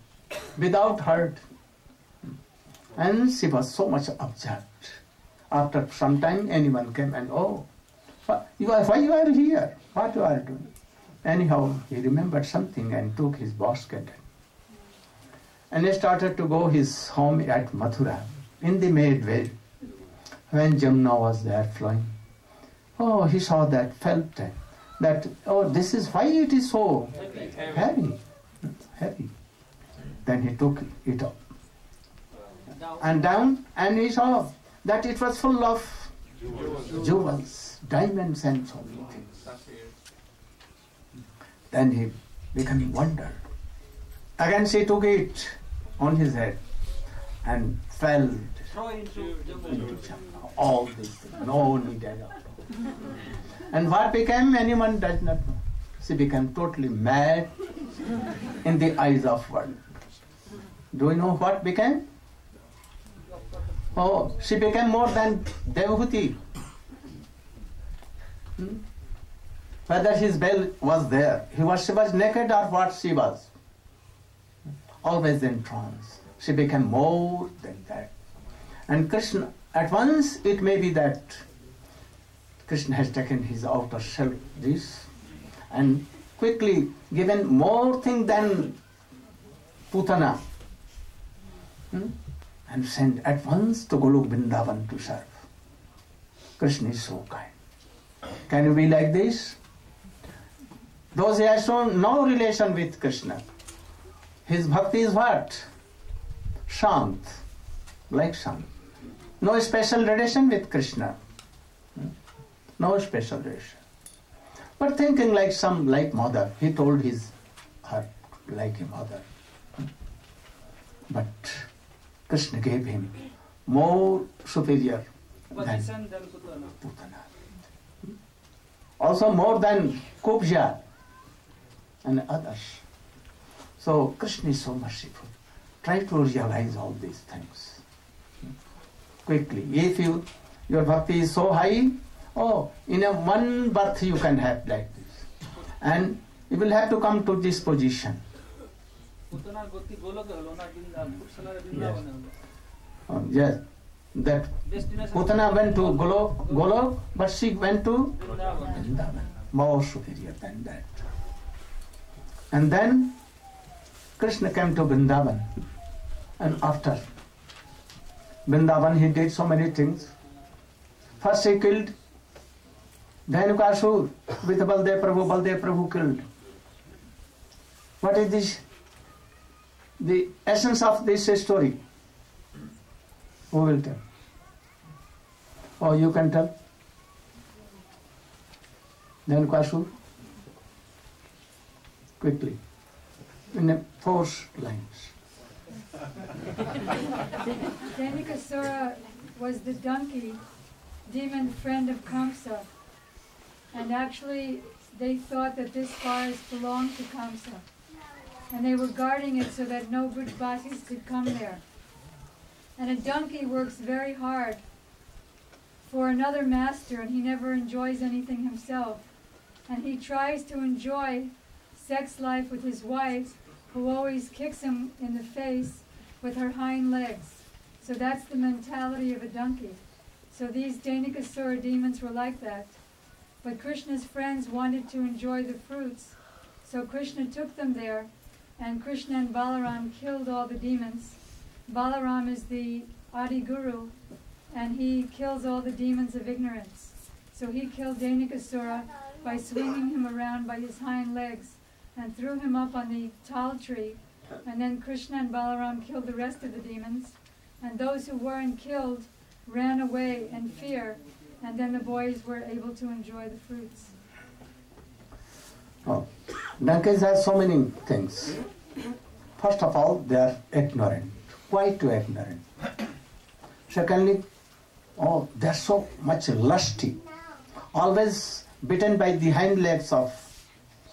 without hurt. And she was so much upset. After some time, anyone came and, oh, you are, why you are here? What you are doing? Anyhow, he remembered something and took his basket. And he started to go his home at Mathura, in the made way, when Jamuna was there flowing. Oh, he saw that, felt that, oh, this is why it is so heavy, heavy. Then he took it up and down, and he saw that it was full of jewels, diamonds, and so many things. Then he became wonder. Again, she took it on his head and fell into. All these no need at all. And what became, anyone does not know. She became totally mad in the eyes of world. Do you know what became? Oh, she became more than Devahuti. Hmm? Whether his bell was there, he was she was naked or what she was. Always in trance. She became more than that. And Krishna, at once it may be that Krishna has taken his outer shell, this, and quickly given more thing than Putana. Hmm? And sent at once to Golok Vrindavan to serve. Krishna is so kind. Can you be like this? Those who have shown no relation with Krishna, his bhakti is what? Shant, like Shant. No special relation with Krishna. Hmm? No special relation. But thinking like some, like mother, he told his heart like a mother. Hmm? But Krishna gave him more superior than. Putana. Also more than Kubja and others. So Krishna is so merciful. Try to realize all these things quickly. If you your bhakti is so high, oh, in a one birth you can have like this, and you will have to come to this position. Yes. Um, yes. That Putana went to Golok, Golok, but she went to Vrindavan. More superior than that. And then Krishna came to Vrindavan. And after Vrindavan, he did so many things. First, he killed Dhenukasur with Baldev Prabhu. Baldev Prabhu killed. What is this the essence of this story. Who will tell? Or you can tell? Then Kwasur? Quickly. In four lines. Dhenukasura was the donkey, demon friend of Kamsa. And actually, they thought that this forest belonged to Kamsa. And they were guarding it so that no Brajbasis could come there. And a donkey works very hard for another master and he never enjoys anything himself. And he tries to enjoy sex life with his wife, who always kicks him in the face with her hind legs. So that's the mentality of a donkey. So these Dhenukasura demons were like that. But Krishna's friends wanted to enjoy the fruits. So Krishna took them there, and Krishna and Balaram killed all the demons. Balaram is the Adi Guru, and he kills all the demons of ignorance. So he killed Dhenukasura by swinging him around by his hind legs and threw him up on the tall tree. And then Krishna and Balaram killed the rest of the demons. And those who weren't killed ran away in fear. And then the boys were able to enjoy the fruits. Oh. Donkeys have so many things. First of all, they are ignorant, quite too ignorant. Secondly, oh, they are so much lusty, always bitten by the hind legs of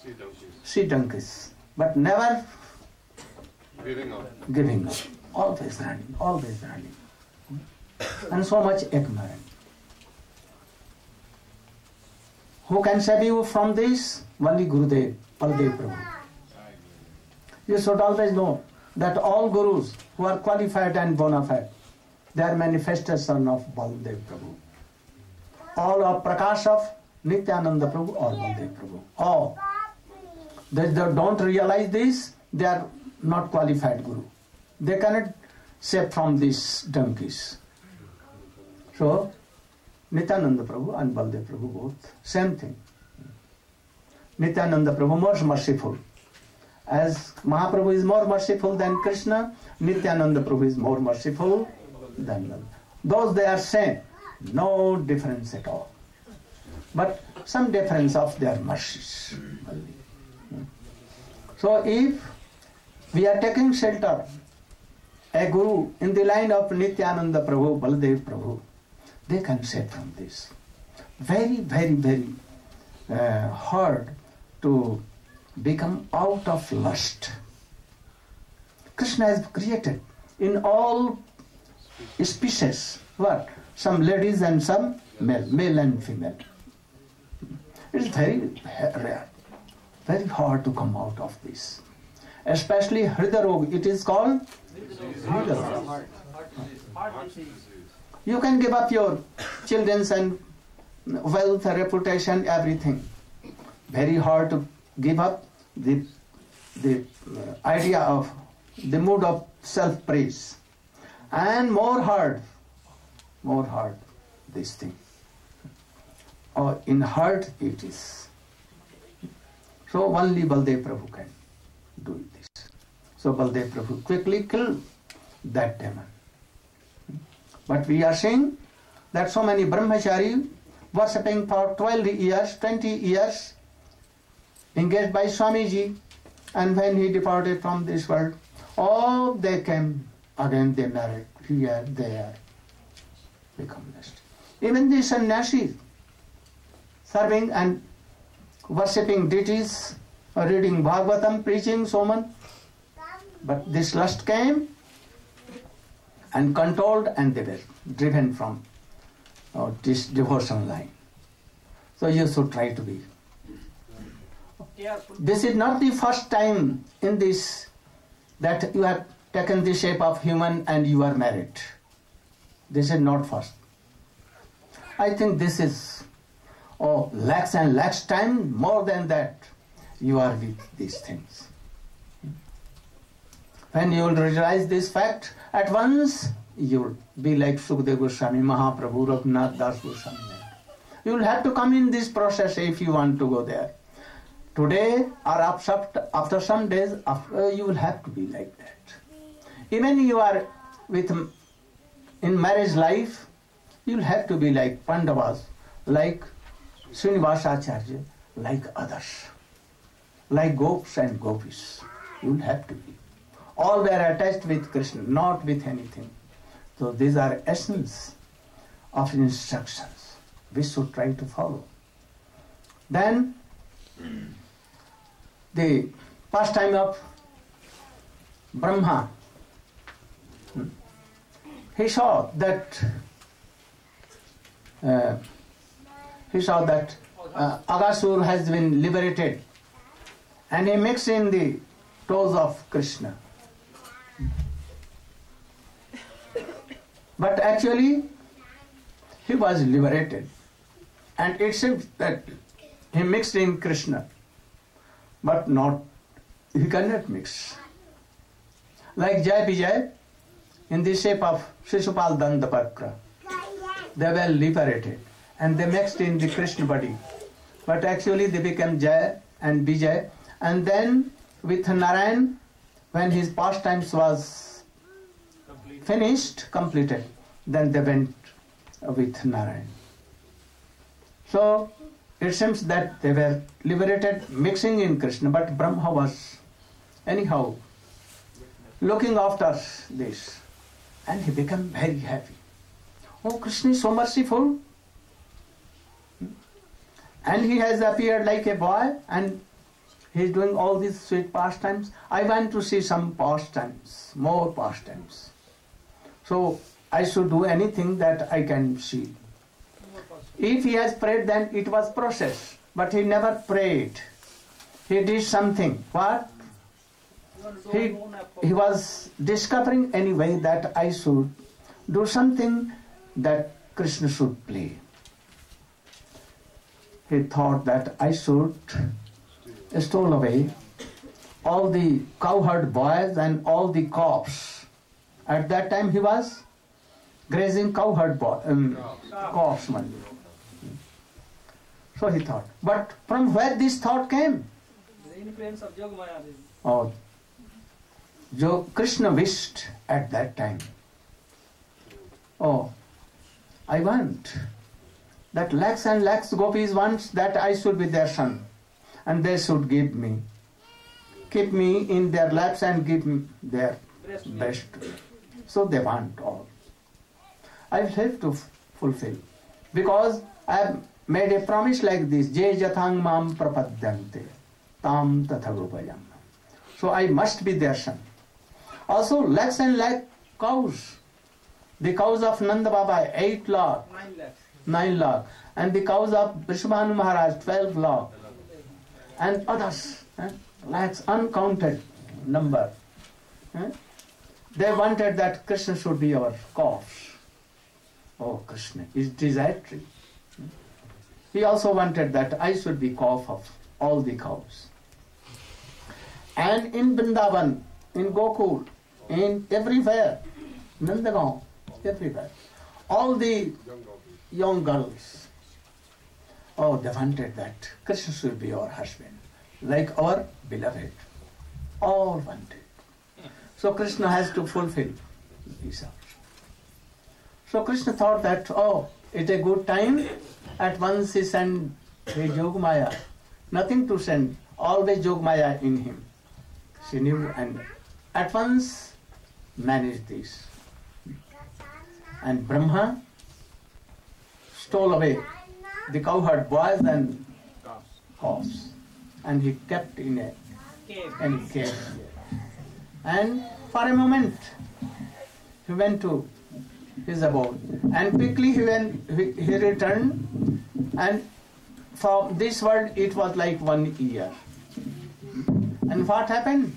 See donkeys. sea donkeys, but never Giving up. giving up, always running, always running, and so much ignorant. Who can save you from this? Only Gurudev, Baldev Prabhu. You should always know that all gurus who are qualified and bona fide, they are manifestation of Baldev Prabhu. All of Prakash of Nityananda Prabhu or Baldev Prabhu. All. They, they don't realize this, they are not qualified guru. They cannot save from these donkeys. So, Nityananda Prabhu and Baldev Prabhu both, same thing. Nityananda Prabhu more merciful. As Mahaprabhu is more merciful than Krishna, Nityananda Prabhu is more merciful than Nanda. Those they are same, no difference at all. But some difference of their mercies. So if we are taking shelter, a guru in the line of Nityananda Prabhu, Baldev Prabhu, they can save from this. Very, very, very uh, hard to become out of lust. Krishna has created in all species what? Some ladies and some male, male and female. It's very rare, very hard to come out of this. Especially Hridaya Rog, it is called Hridaya Rog. You can give up your children's and wealth, reputation, everything. Very hard to give up the, the uh, idea of the mood of self praise. And more hard, more hard, this thing. Or in heart it is. So only Baldev Prabhu can do this. So Baldev Prabhu quickly killed that demon. But we are seeing that so many brahmachari worshipping for 12 years, 20 years, engaged by Swamiji, and when he departed from this world, all they came again, they married here, there, become blessed. Even the sannyasis, serving and worshipping deities, reading Bhagavatam, preaching, so on. But this lust came and controlled, and they were driven from uh, this devotion line. So you should try to be. This is not the first time in this that you have taken the shape of human and you are married. This is not first. I think this is oh lakhs and lakhs time more than that you are with these things. When you will realize this fact, at once you will be like Sukdev Goswami, Mahaprabhu, Raghunath Das Goswami. You will have to come in this process if you want to go there. Today or after, some days, after, you will have to be like that. Even you are with in marriage life, you will have to be like Pandavas, like Srinivasacharya, like others, like Gops and Gopis. You will have to be. All were attached with Krishna, not with anything. So these are essence of instructions we should try to follow. Then the pastime of Brahma. Hmm. He saw that uh, he saw that uh, Aghasur has been liberated and he mixed in the toes of Krishna. But actually, he was liberated. And it seems that he mixed in Krishna, but not, he cannot mix. Like Jai Vijay, in the shape of Shishupal Dantavakra, they were liberated and they mixed in the Krishna body. But actually they became Jai and Vijay. And then with Narayan, when his pastimes was finished, completed, then they went with Narayan. So it seems that they were liberated mixing in Krishna, but Brahma was anyhow looking after this and he became very happy. Oh, Krishna is so merciful. And he has appeared like a boy and he is doing all these sweet pastimes. I want to see some pastimes, more pastimes. So I should do anything that I can see. If he has prayed, then it was process. But he never prayed. He did something. What? He, he was discovering anyway that I should do something that Krishna should play. He thought that I should stole away all the cowherd boys and all the calves. At that time he was grazing cowherd boy, um, calves. So he thought. But from where this thought came? The influence of Yogamaya. Oh, Jo Krishna wished at that time. Oh, I want that lakhs and lakhs gopis want that I should be their son, and they should give me, keep me in their laps and give me their best. So they want all. I have to f- fulfill because I have made a promise like this: Je jathang mam prapadyante tam tathavupayam. So I must be their son. Also, lakhs and lakh cows. The cows of Nanda Baba, 8 lakh, Nine lakhs. 9 lakh. And the cows of Vrishabhanu Maharaj, 12 lakh. And others, eh, lakhs, uncounted number. eh. They wanted that Krishna should be our calves. Oh, Krishna is desiratory. He also wanted that I should be calf of all the cows. And in Vrindavan, in Gokul, in everywhere, Nandagaon, everywhere, all the young girls, oh, they wanted that Krishna should be our husband, like our beloved. All wanted. So Krishna has to fulfill these. So Krishna thought that, oh, it's a good time. At once he sent a Jogmaya. Nothing to send, always Jogmaya in him. She knew and at once managed this. And Brahma stole away the cowherd boys and calves. And he kept in a Cave. and cave. And for a moment, he went to his abode. And quickly he went, he, returned. And for this world, it was like one year. And what happened?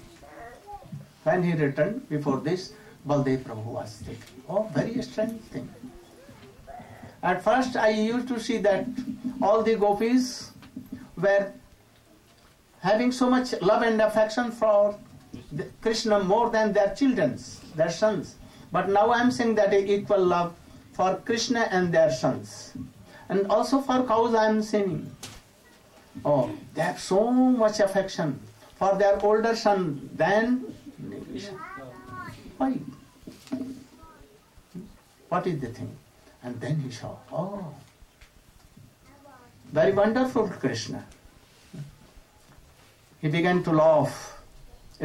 When he returned, before this, Baldev Prabhu was taken. Oh, very strange thing. At first, I used to see that all the gopis were having so much love and affection for Krishna more than their children's, their sons. But now I am saying that equal love for Krishna and their sons. And also for cows I am saying. Oh, they have so much affection for their older son than why? What is the thing? And then he saw, oh, very wonderful Krishna. He began to laugh,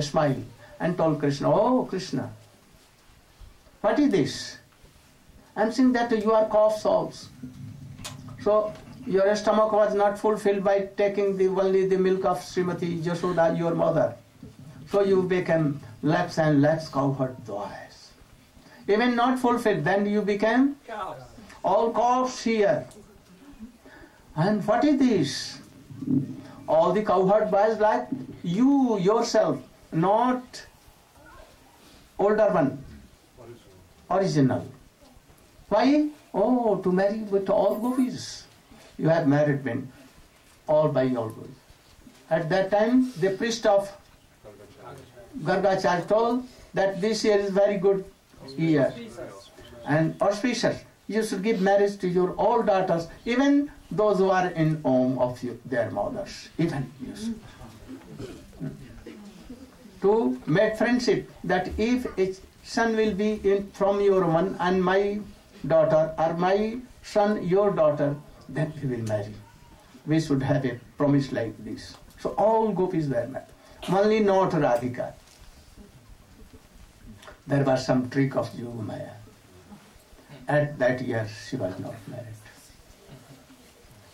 smile, and told Krishna, Oh Krishna, what is this? I'm seeing that you are calf souls. So your stomach was not fulfilled by taking the only the milk of Srimati Jasoda, your mother. So you became laps and laps cowherd boys. Even not fulfilled, then you became Cows. all calves here. And what is this? All the cowherd boys like you yourself, not older one, original. Why? Oh, to marry with all gopis. You have married men, all by all gopis. At that time, the priest of Gargachar told that this year is very good year and auspicious. You should give marriage to your all daughters, even those who are in home of their mothers. Even you should. To make friendship that if a son will be in from your one and my daughter or my son your daughter, then we will marry. We should have a promise like this. So all gopis were married. Only not Radhika. There was some trick of Yoga Maya. At that year, she was not married.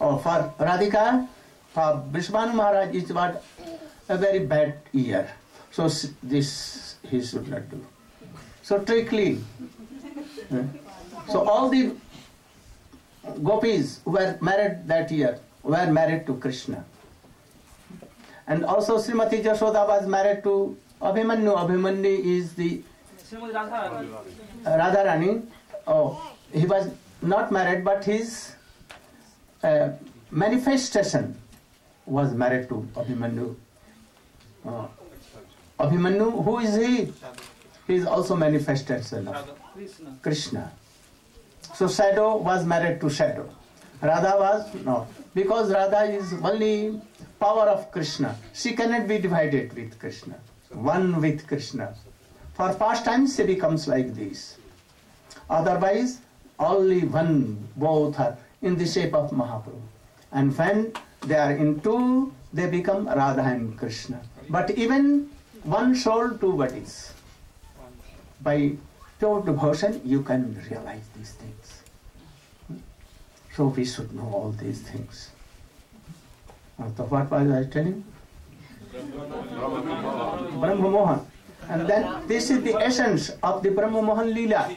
Oh, for Radhika, for Vrishabhanu Maharaj, it was a very bad year. So this he should not do. So trickly. eh, So all the gopis who were married that year were married to Krishna. And also Srimati Jasoda was married to Abhimanyu. Abhimanyu is the. Radharani, oh, he was not married, but his uh, manifestation was married to Abhimanyu. Uh, Abhimanyu, who is he? He is also manifestation of Krishna. Krishna. So Shadow was married to Shadow. Radha was not. Because Radha is only power of Krishna. She cannot be divided with Krishna. One with Krishna. For pastimes she becomes like this. Otherwise, only one, both are in the shape of Mahaprabhu. And when they are in two, they become Radha and Krishna. But even one soul, two bodies. By pure devotion, you can realize these things. So we should know all these things. So what was I telling? Brahma Mohan. And then this is the essence of the Brahma Mohan Leela.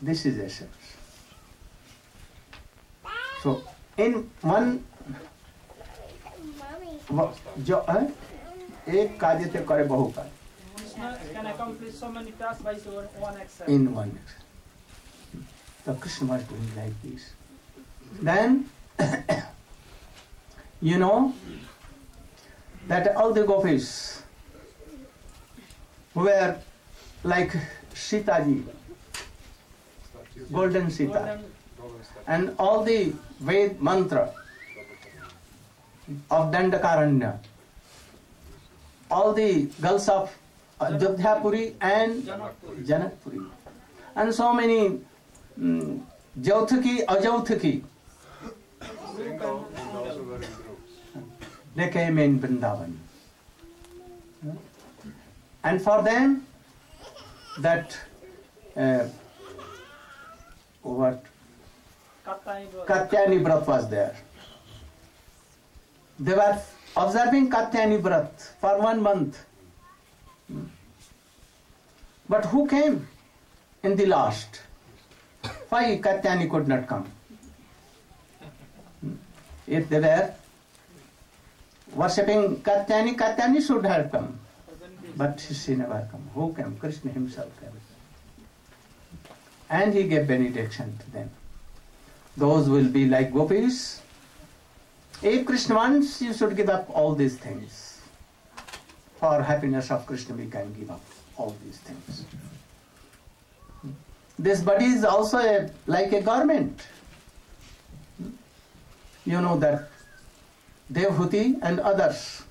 This is essence. So in one... jo है एक कार्य तो करे बहु कार्य। In one तो Krishna was doing like this then you know that all the gopis were like Sita ji golden Sita and all the Veda mantra of Dandakaranya all the girls of Ajodhyapuri and Janakpuri. Janakpuri. And so many mm, Jauthaki, Ajauthaki, Single and also were in groups. they came in Vrindavan. And for them, that uh, what Katyayani Vrat. Katyani Vrat was there. They were observing Katyani Vrat for one month. But who came in the last? Why Katyani could not come? If they were worshipping Katyani, Katyani should have come. But she never come. Who came? Krishna himself came. And he gave benediction to them. Those will be like gopis. If Krishna wants, you should give up all these things. For happiness of Krishna, we can give up all these things. This body is also a, like a garment. You know that Devhuti and others,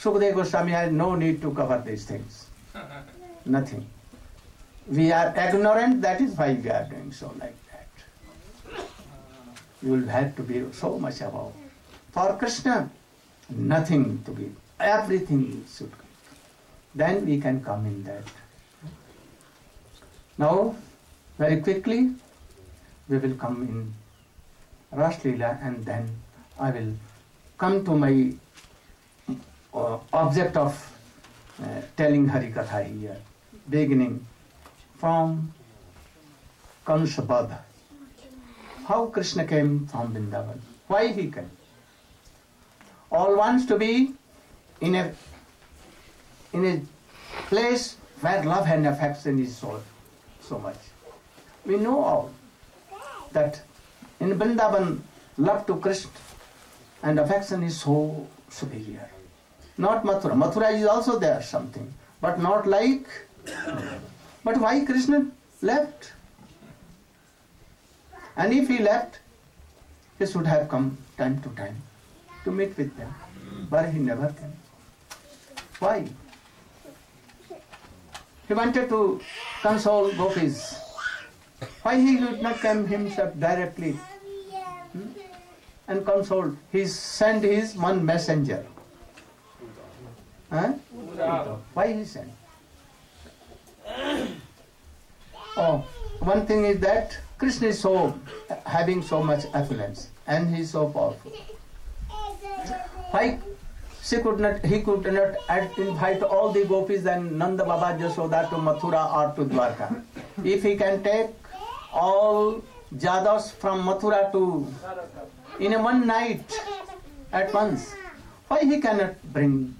Sukadeva Goswami had no need to cover these things. Nothing. We are ignorant, that is why we are doing so like that. You will have to be so much above. For Krishna, nothing to give. Everything should come. Then we can come in that. Now, very quickly, we will come in Ras Leela and then I will come to my uh, object of uh, telling Harikatha here, beginning from Kanshabadha. How Krishna came from Vrindavan, why he came. All wants to be in a in a place where love and affection is so so much. We know all that in Vrindavan love to Krishna and affection is so superior. Not Mathura. Mathura is also there something, but not like. But why Krishna left? And if he left, he should have come time to time to meet with them. But he never came. Why? He wanted to console gopis. Why he did not come himself directly hmm, and console? He sent his one messenger. Huh? Why he sent? Oh, one thing is that Krishna is so having so much affluence and he is so powerful. Why she could not he could not invite all the gopis and Nanda Baba Jasoda to Mathura or to Dwarka. If he can take all Jadavs from Mathura to in a one night at once, why he cannot bring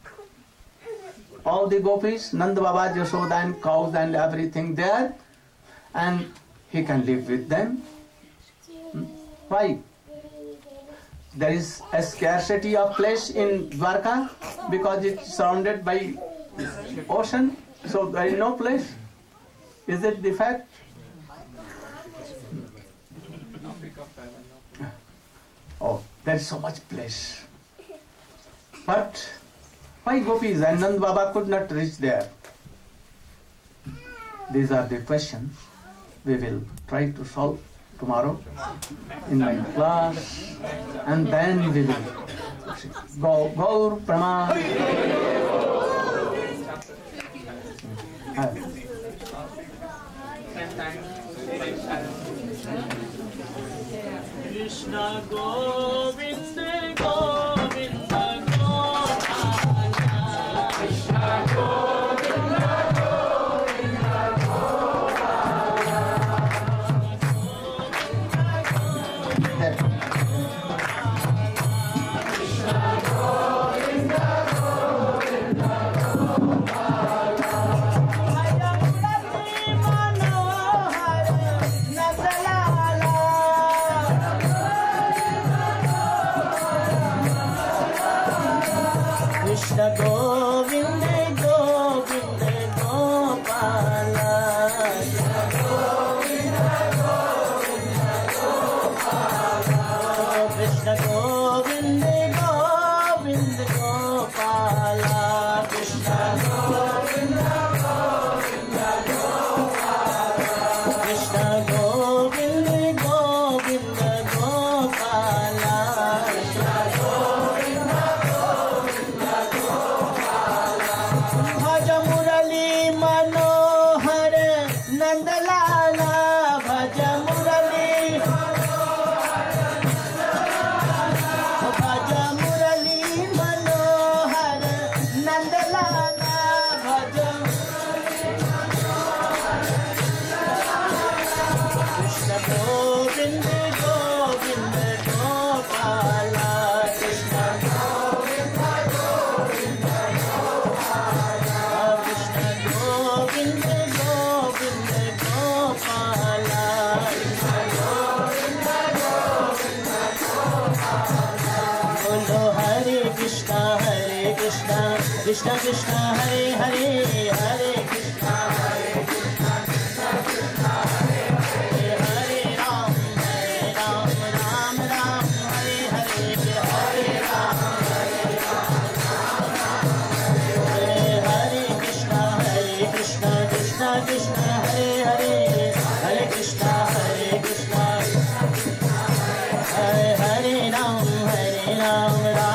all the gopis, Nanda Baba, Jasoda and cows and everything there and he can live with them? Hmm? Why? There is a scarcity of place in Dwarka because it's surrounded by ocean, so there is no place. Is it the fact? Oh, there is so much place. But why gopis and Nand Baba could not reach there? These are the questions we will try to solve tomorrow in my class. And then we will go Gaur Praman. Krishna Govinda Hare Ram Ram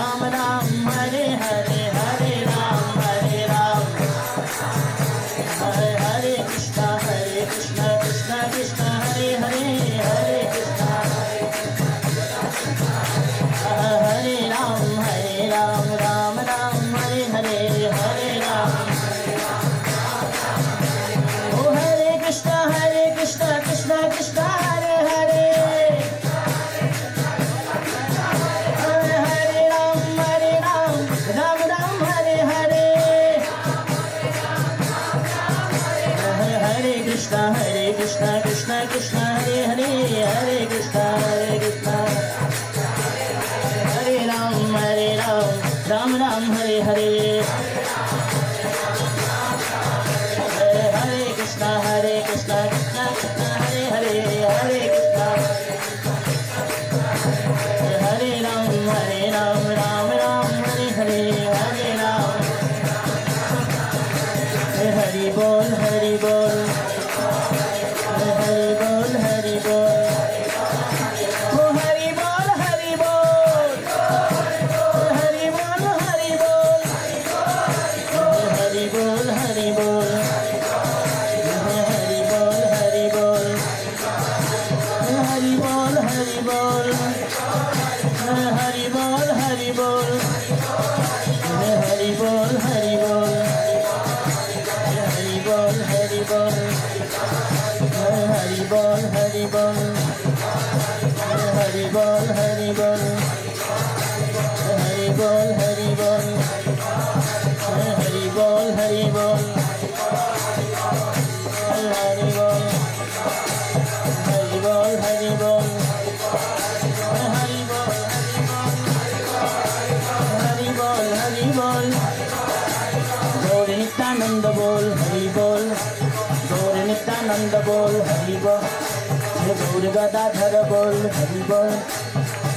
Gadadhar বল হরি বল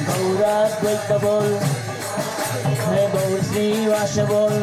গৌরাদ্বৈত বল হে গৌর শ্রীবাস বল।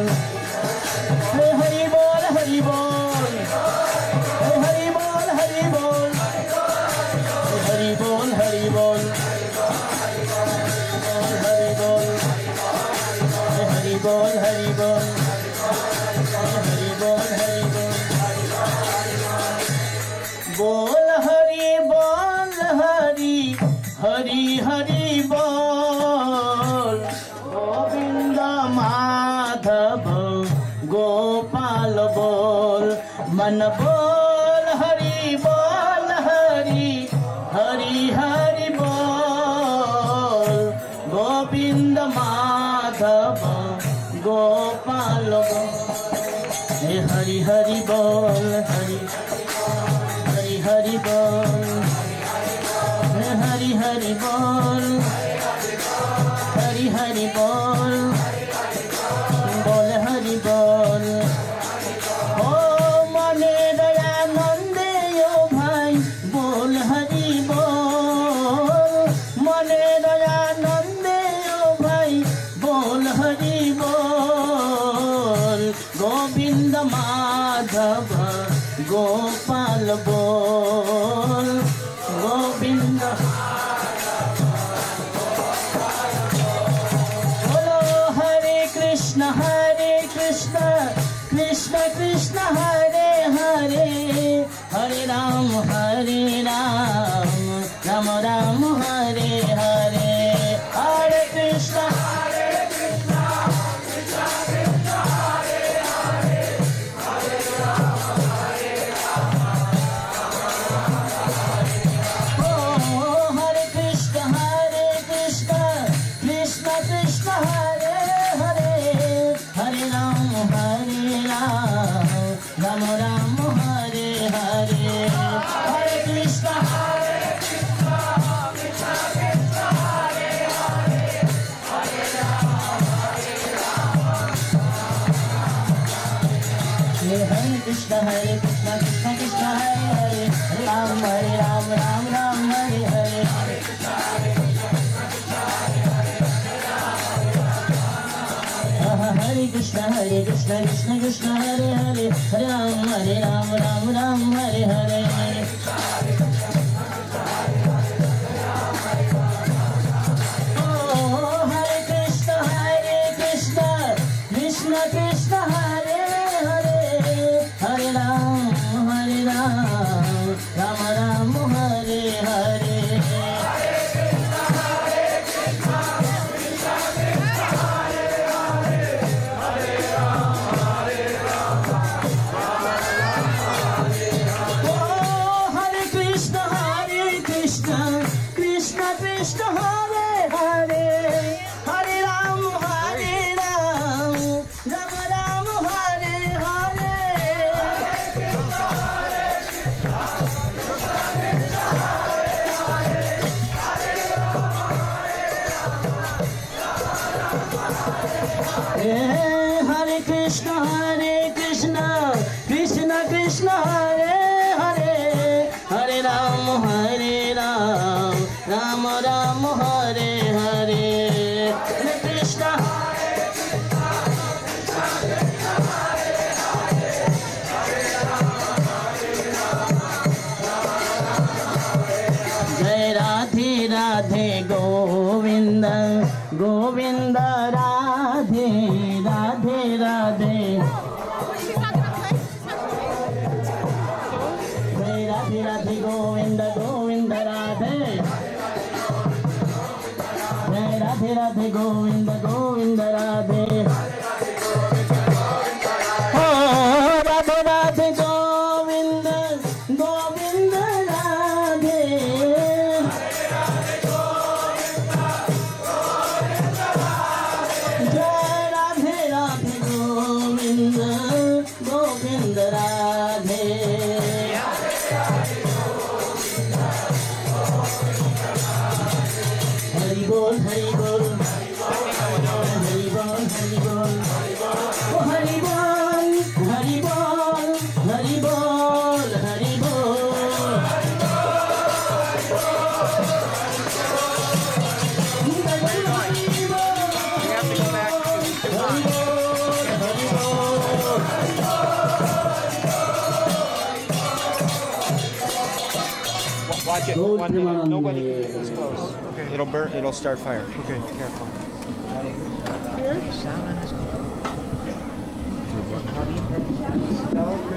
Watch it. One minute. Nobody Premanande. this close. It'll burn. It'll start fire. Okay, careful.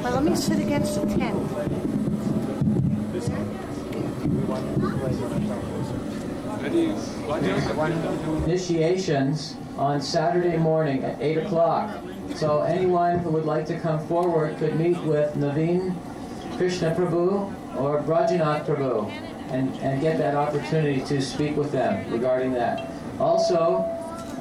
Well, let me sit against the tent. initiations on Saturday morning at 8 o'clock. So anyone who would like to come forward could meet with Naveen Krishna Prabhu or Brajanath Prabhu and, and get that opportunity to speak with them regarding that. Also,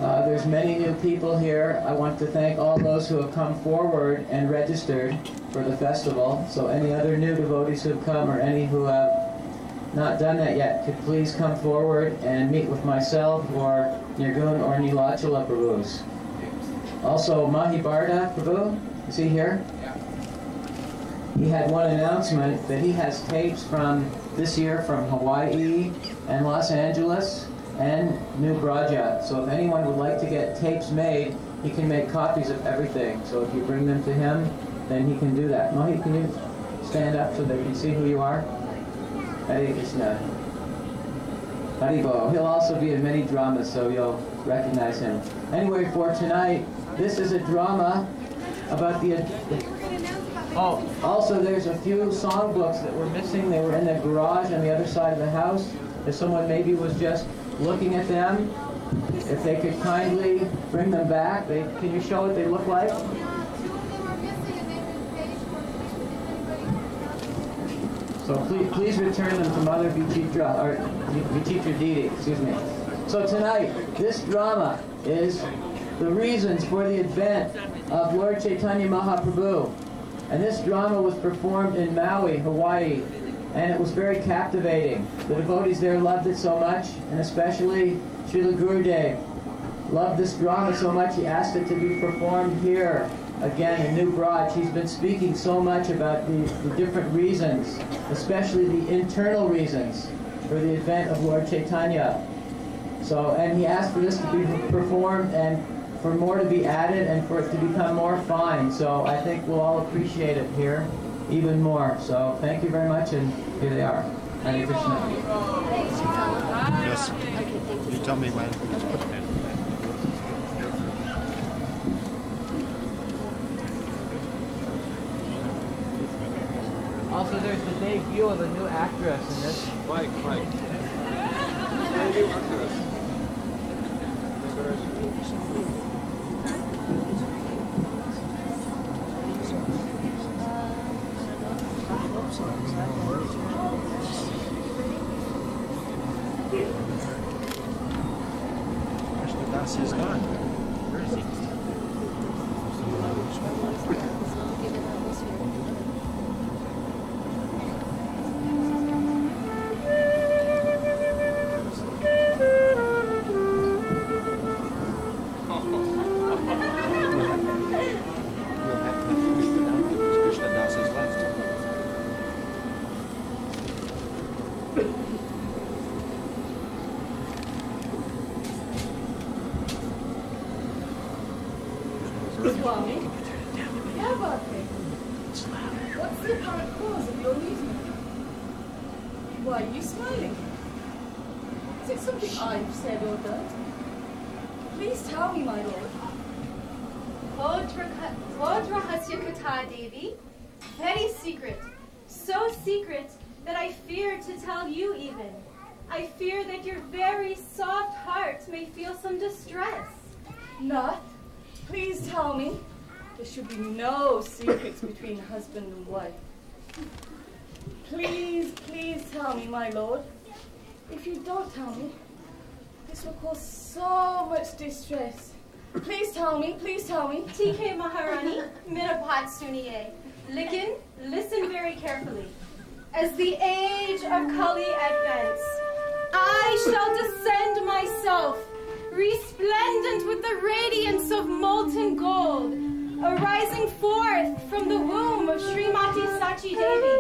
uh, there's many new people here. I want to thank all those who have come forward and registered for the festival. So any other new devotees who have come or any who have not done that yet, could please come forward and meet with myself or Nirgun or Nilachala Prabhus. Also, Mahi Barda Prabhu, is he here? He had one announcement that he has tapes from this year from Hawaii and Los Angeles and New Braja. So if anyone would like to get tapes made, he can make copies of everything. So if you bring them to him, then he can do that. Mahi, can you stand up so they can see who you are? Hare Krishna. Haribo. He'll also be in many dramas, so you'll recognize him. Anyway, for tonight, this is a drama about the. Oh, also there's a few songbooks that were missing. They were in the garage on the other side of the house. If someone maybe was just looking at them, if they could kindly bring them back. They, can you show what they look like? So please, please return them to Mother Vichitra, or Vichitra Didi, excuse me. So tonight, this drama is the reasons for the advent of Lord Chaitanya Mahaprabhu. And this drama was performed in Maui, Hawaii, and it was very captivating. The devotees there loved it so much, and especially Srila Gurudev loved this drama so much he asked it to be performed here again in New Braj. He's been speaking so much about the, the different reasons, especially the internal reasons for the advent of Lord Chaitanya. So, and he asked for this to be performed and for more to be added and for it to become more fine. So I think we'll all appreciate it here even more. So thank you very much, and here they are. Hare Krishna. Yes. You tell me when. Also, there's the debut of a new actress in this. Mike, Mike. Krishna the apparent cause of your amusement? Why are you smiling? Is it something I've said or done? Please tell me, my lord. Katha Devi. Very secret. So secret that I fear to tell you even. I fear that your very soft heart may feel some distress. Not. Please tell me. There should be no secrets between husband and wife. Please, please tell me, my lord. If you don't tell me, this will cause so much distress. Please tell me, please tell me. TK Maharani, Mirapat Suniye. Likin, listen very carefully. As the age of Kali advances, I shall descend myself, resplendent with the radiance of molten gold, arising forth from the womb of Srimati Sachi Devi,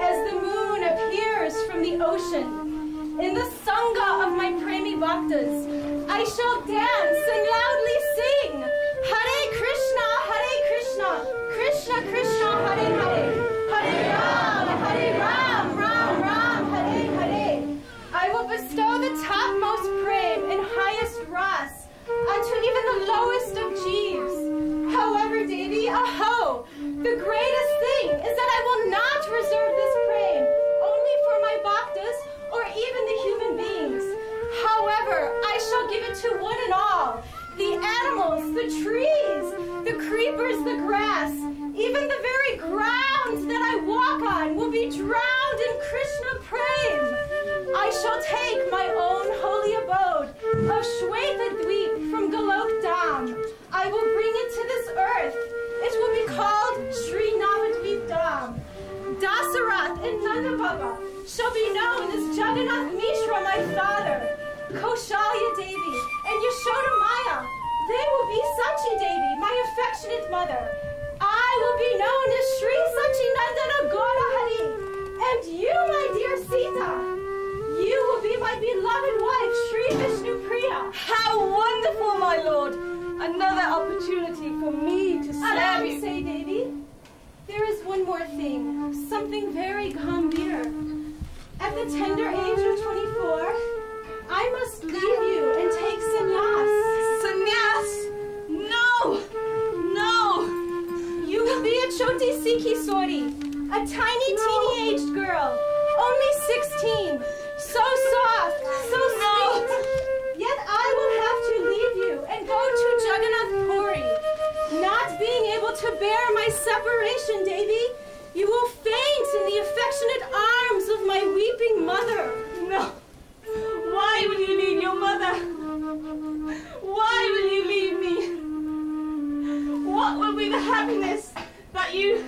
as the moon appears from the ocean. In the sangha of my premi bhaktas, I shall dance and loudly sing, Hare Krishna, Hare Krishna, Krishna Krishna, Hare Hare, Hare Ram, Hare Ram, Ram Ram, Hare Hare. I will bestow the topmost prem and highest ras unto even the lowest of jeeves. However, Devi, aho, the greatest thing is that I will not reserve this prem only for my bhaktas or even the human beings. However, I shall give it to one and all. The animals, the trees, the creepers, the grass, even the very ground that I walk on will be drowned in Krishna prem. I shall take my own holy abode of Shweta Dweep from Golok Dham. I will bring it to this earth. It will be called Sri Navadweep Dham. Dasarath and Nanda Baba shall be known as Jagannath Mishra, my father, Koshalya Devi, and Yashoda Maya. They will be Sachi Devi, my affectionate mother. I will be known as Sri Sachinandana Gaura Hari. And you, my dear Sita, you will be my beloved wife, Sri Vishnu Priya. How wonderful, my lord! Another opportunity for me to serve you. me say, Devi, there is one more thing, something very gambhir. At the tender age of 24, I must leave you and take sannyas. Sannyas! No! You will be a choti sori, a tiny teeny-aged girl, only 16, so soft, so sweet. Yet I will have to leave you and go to Jagannath Puri. Not being able to bear my separation, Devi, you will faint in the affectionate arms of my weeping mother. No! Why will you leave your mother? Why will you leave me? What will be the happiness that you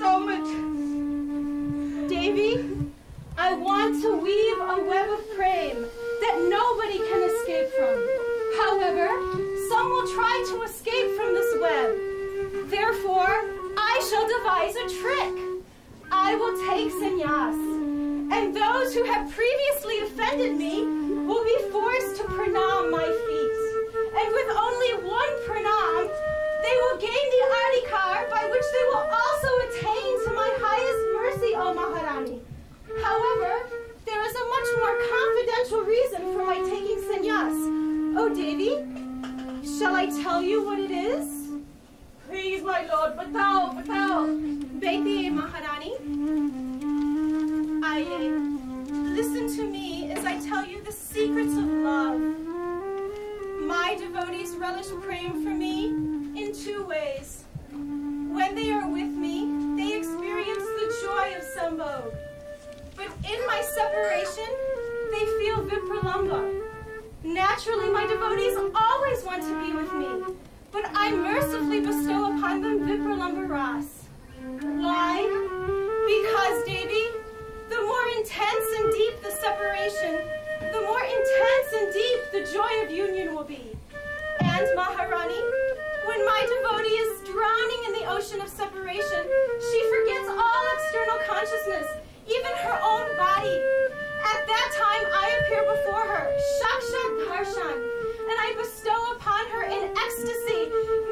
so much Devi, I want to weave a web of frame that nobody can escape from. However, some will try to escape from this web. Therefore, I shall devise a trick. I will take sannyas, and those who have previously offended me will be forced to pranam my feet. Oh, Devi, shall I tell you what it is? Please, my lord, batao, batao. Beti Maharani, I listen to me as I tell you the secrets of love. My devotees relish praying for me in two ways. When they are with me, they experience the joy of Sambhog. But in my separation, they feel Vipralamba. Naturally, my devotees always want to be with me, but I mercifully bestow upon them Vipralamba Ras. Why? Because, Devi, the more intense and deep the separation, the more intense and deep the joy of union will be. And, Maharani, when my devotee is drowning in the ocean of separation, she forgets all external consciousness, even her own body. At that time I appear before her, Shakshan Parshan, and I bestow upon her in ecstasy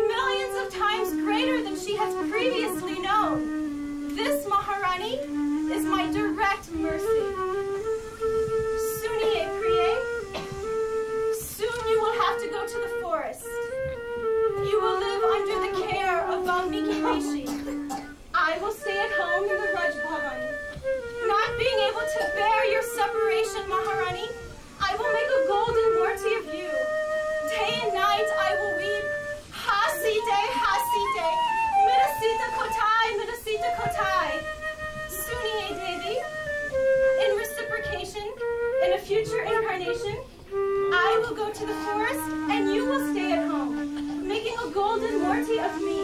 millions of times greater than she has previously known. This, Maharani, is my direct mercy. Suniye Priye, soon you will have to go to the forest. You will live under the care of Valmiki Rishi. I will stay at home in the Raj Bhavan. Not being able to bear your separation, Maharani, I will make a golden murti of you. Day and night I will weep. Hasi day, hasi day. Midasita kotai, midasita kotai. Suniye Devi, in reciprocation, in a future incarnation, I will go to the forest and you will stay at home, making a golden murti of me.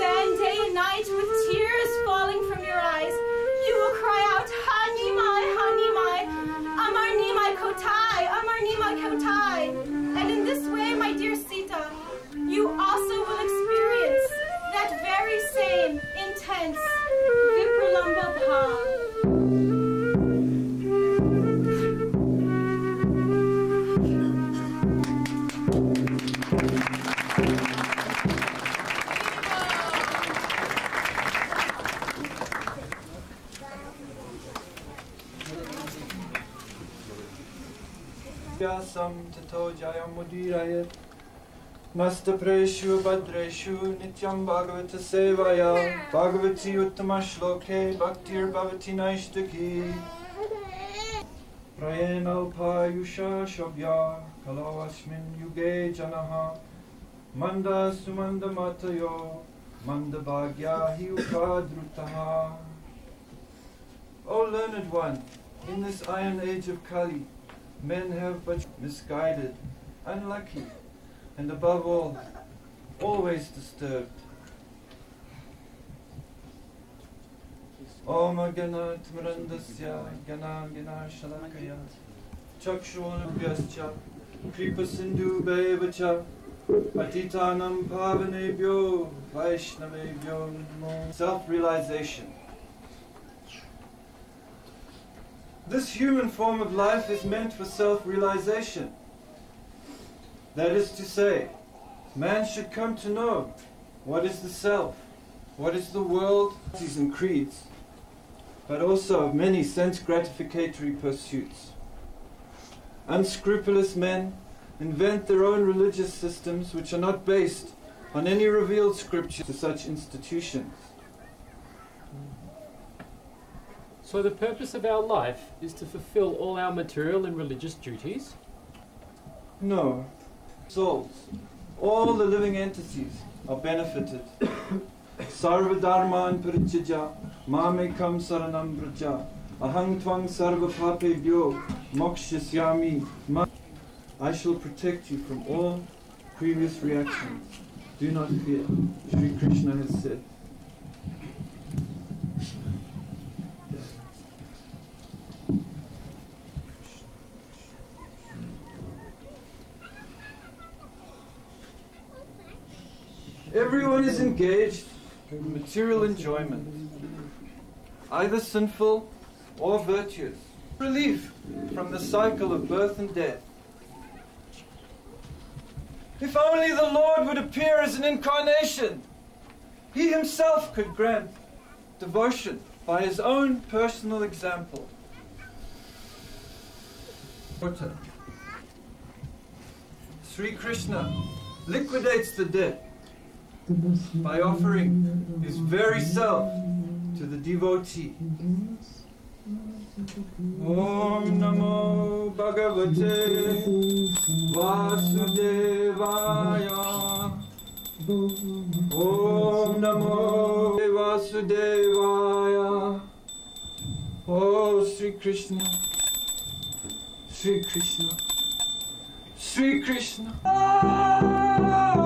Then, day and night, with tears falling from your eyes, you will cry out, Hani mai, Hani mai, Amar ni mai kotai, Amar ni mai kotai. And in this way, my dear Sita, you also will experience that very same intense Vipralamba Bhav. व्यासं ततो जयमुदीरयत् मस्तप्रेषु भद्रेषु नित्यं भगवतसेवया भगवति उत्तमश्लोके भक्तिर्भवति नैष्टिकी प्रयेणोपायुषा शव्या खलो अस्मिन् युगे जनः मन्दा सुमन्दमतयो मन्दभाग्या हि उपादृतः O learned one, in this iron age of Kali, men have but misguided, unlucky, and above all, always disturbed. Om Gana Tmrandasya Gana Gana Shalakaya Chakshunabhyascha Kripa Sindhu Pavanebhyo Vaishnavebhyo Self-realization This human form of life is meant for self-realization. That is to say, man should come to know what is the self, what is the world, and creeds, but also of many sense gratificatory pursuits. Unscrupulous men invent their own religious systems which are not based on any revealed scripture to such institutions. So the purpose of our life is to fulfill all our material and religious duties? No. Souls, all the living entities are benefited. Sarva dharman parichaja, mamekam saranam braja, ahang twang sarva papebhyo, mokshasyami. Ma- I shall protect you from all previous reactions. Do not fear, Sri Krishna has said. Everyone is engaged in material enjoyment, either sinful or virtuous. Relief from the cycle of birth and death. If only the Lord would appear as an incarnation, He Himself could grant devotion by His own personal example. Sri Krishna liquidates the debt by offering his very self to the devotee. Om Namo Bhagavate Vasudevaya Om Namo Vasudevaya Oh Sri Krishna Sri Krishna Sri Krishna Krishna!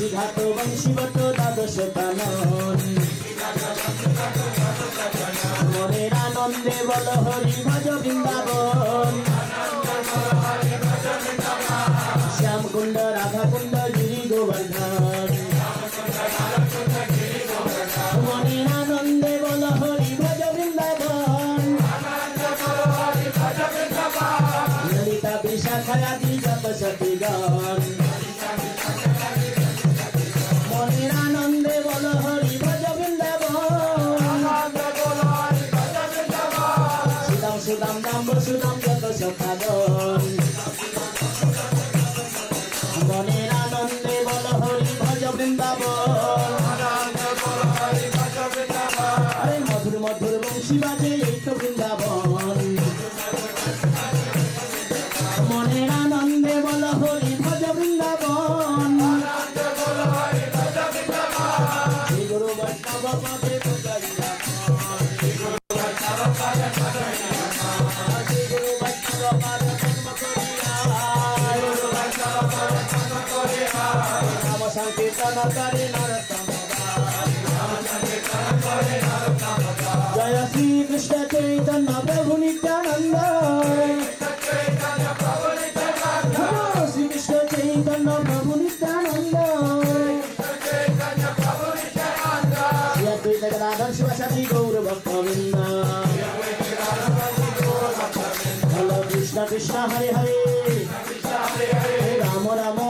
বেশি ঘাট বংশীবট দ্বাদশ কানন। মনের আনন্দে বল হরি ভজ বৃন্দাবন। শ্যাম কুণ্ড, রাধা কুণ্ড, গিরি গোবর্ধন। মনের আনন্দে বল ললিতা, বিশাখায়াদি যত সতীগণ Sokadon. Krishna Hare Hare Krishna Hare Hare Ram Ram Ram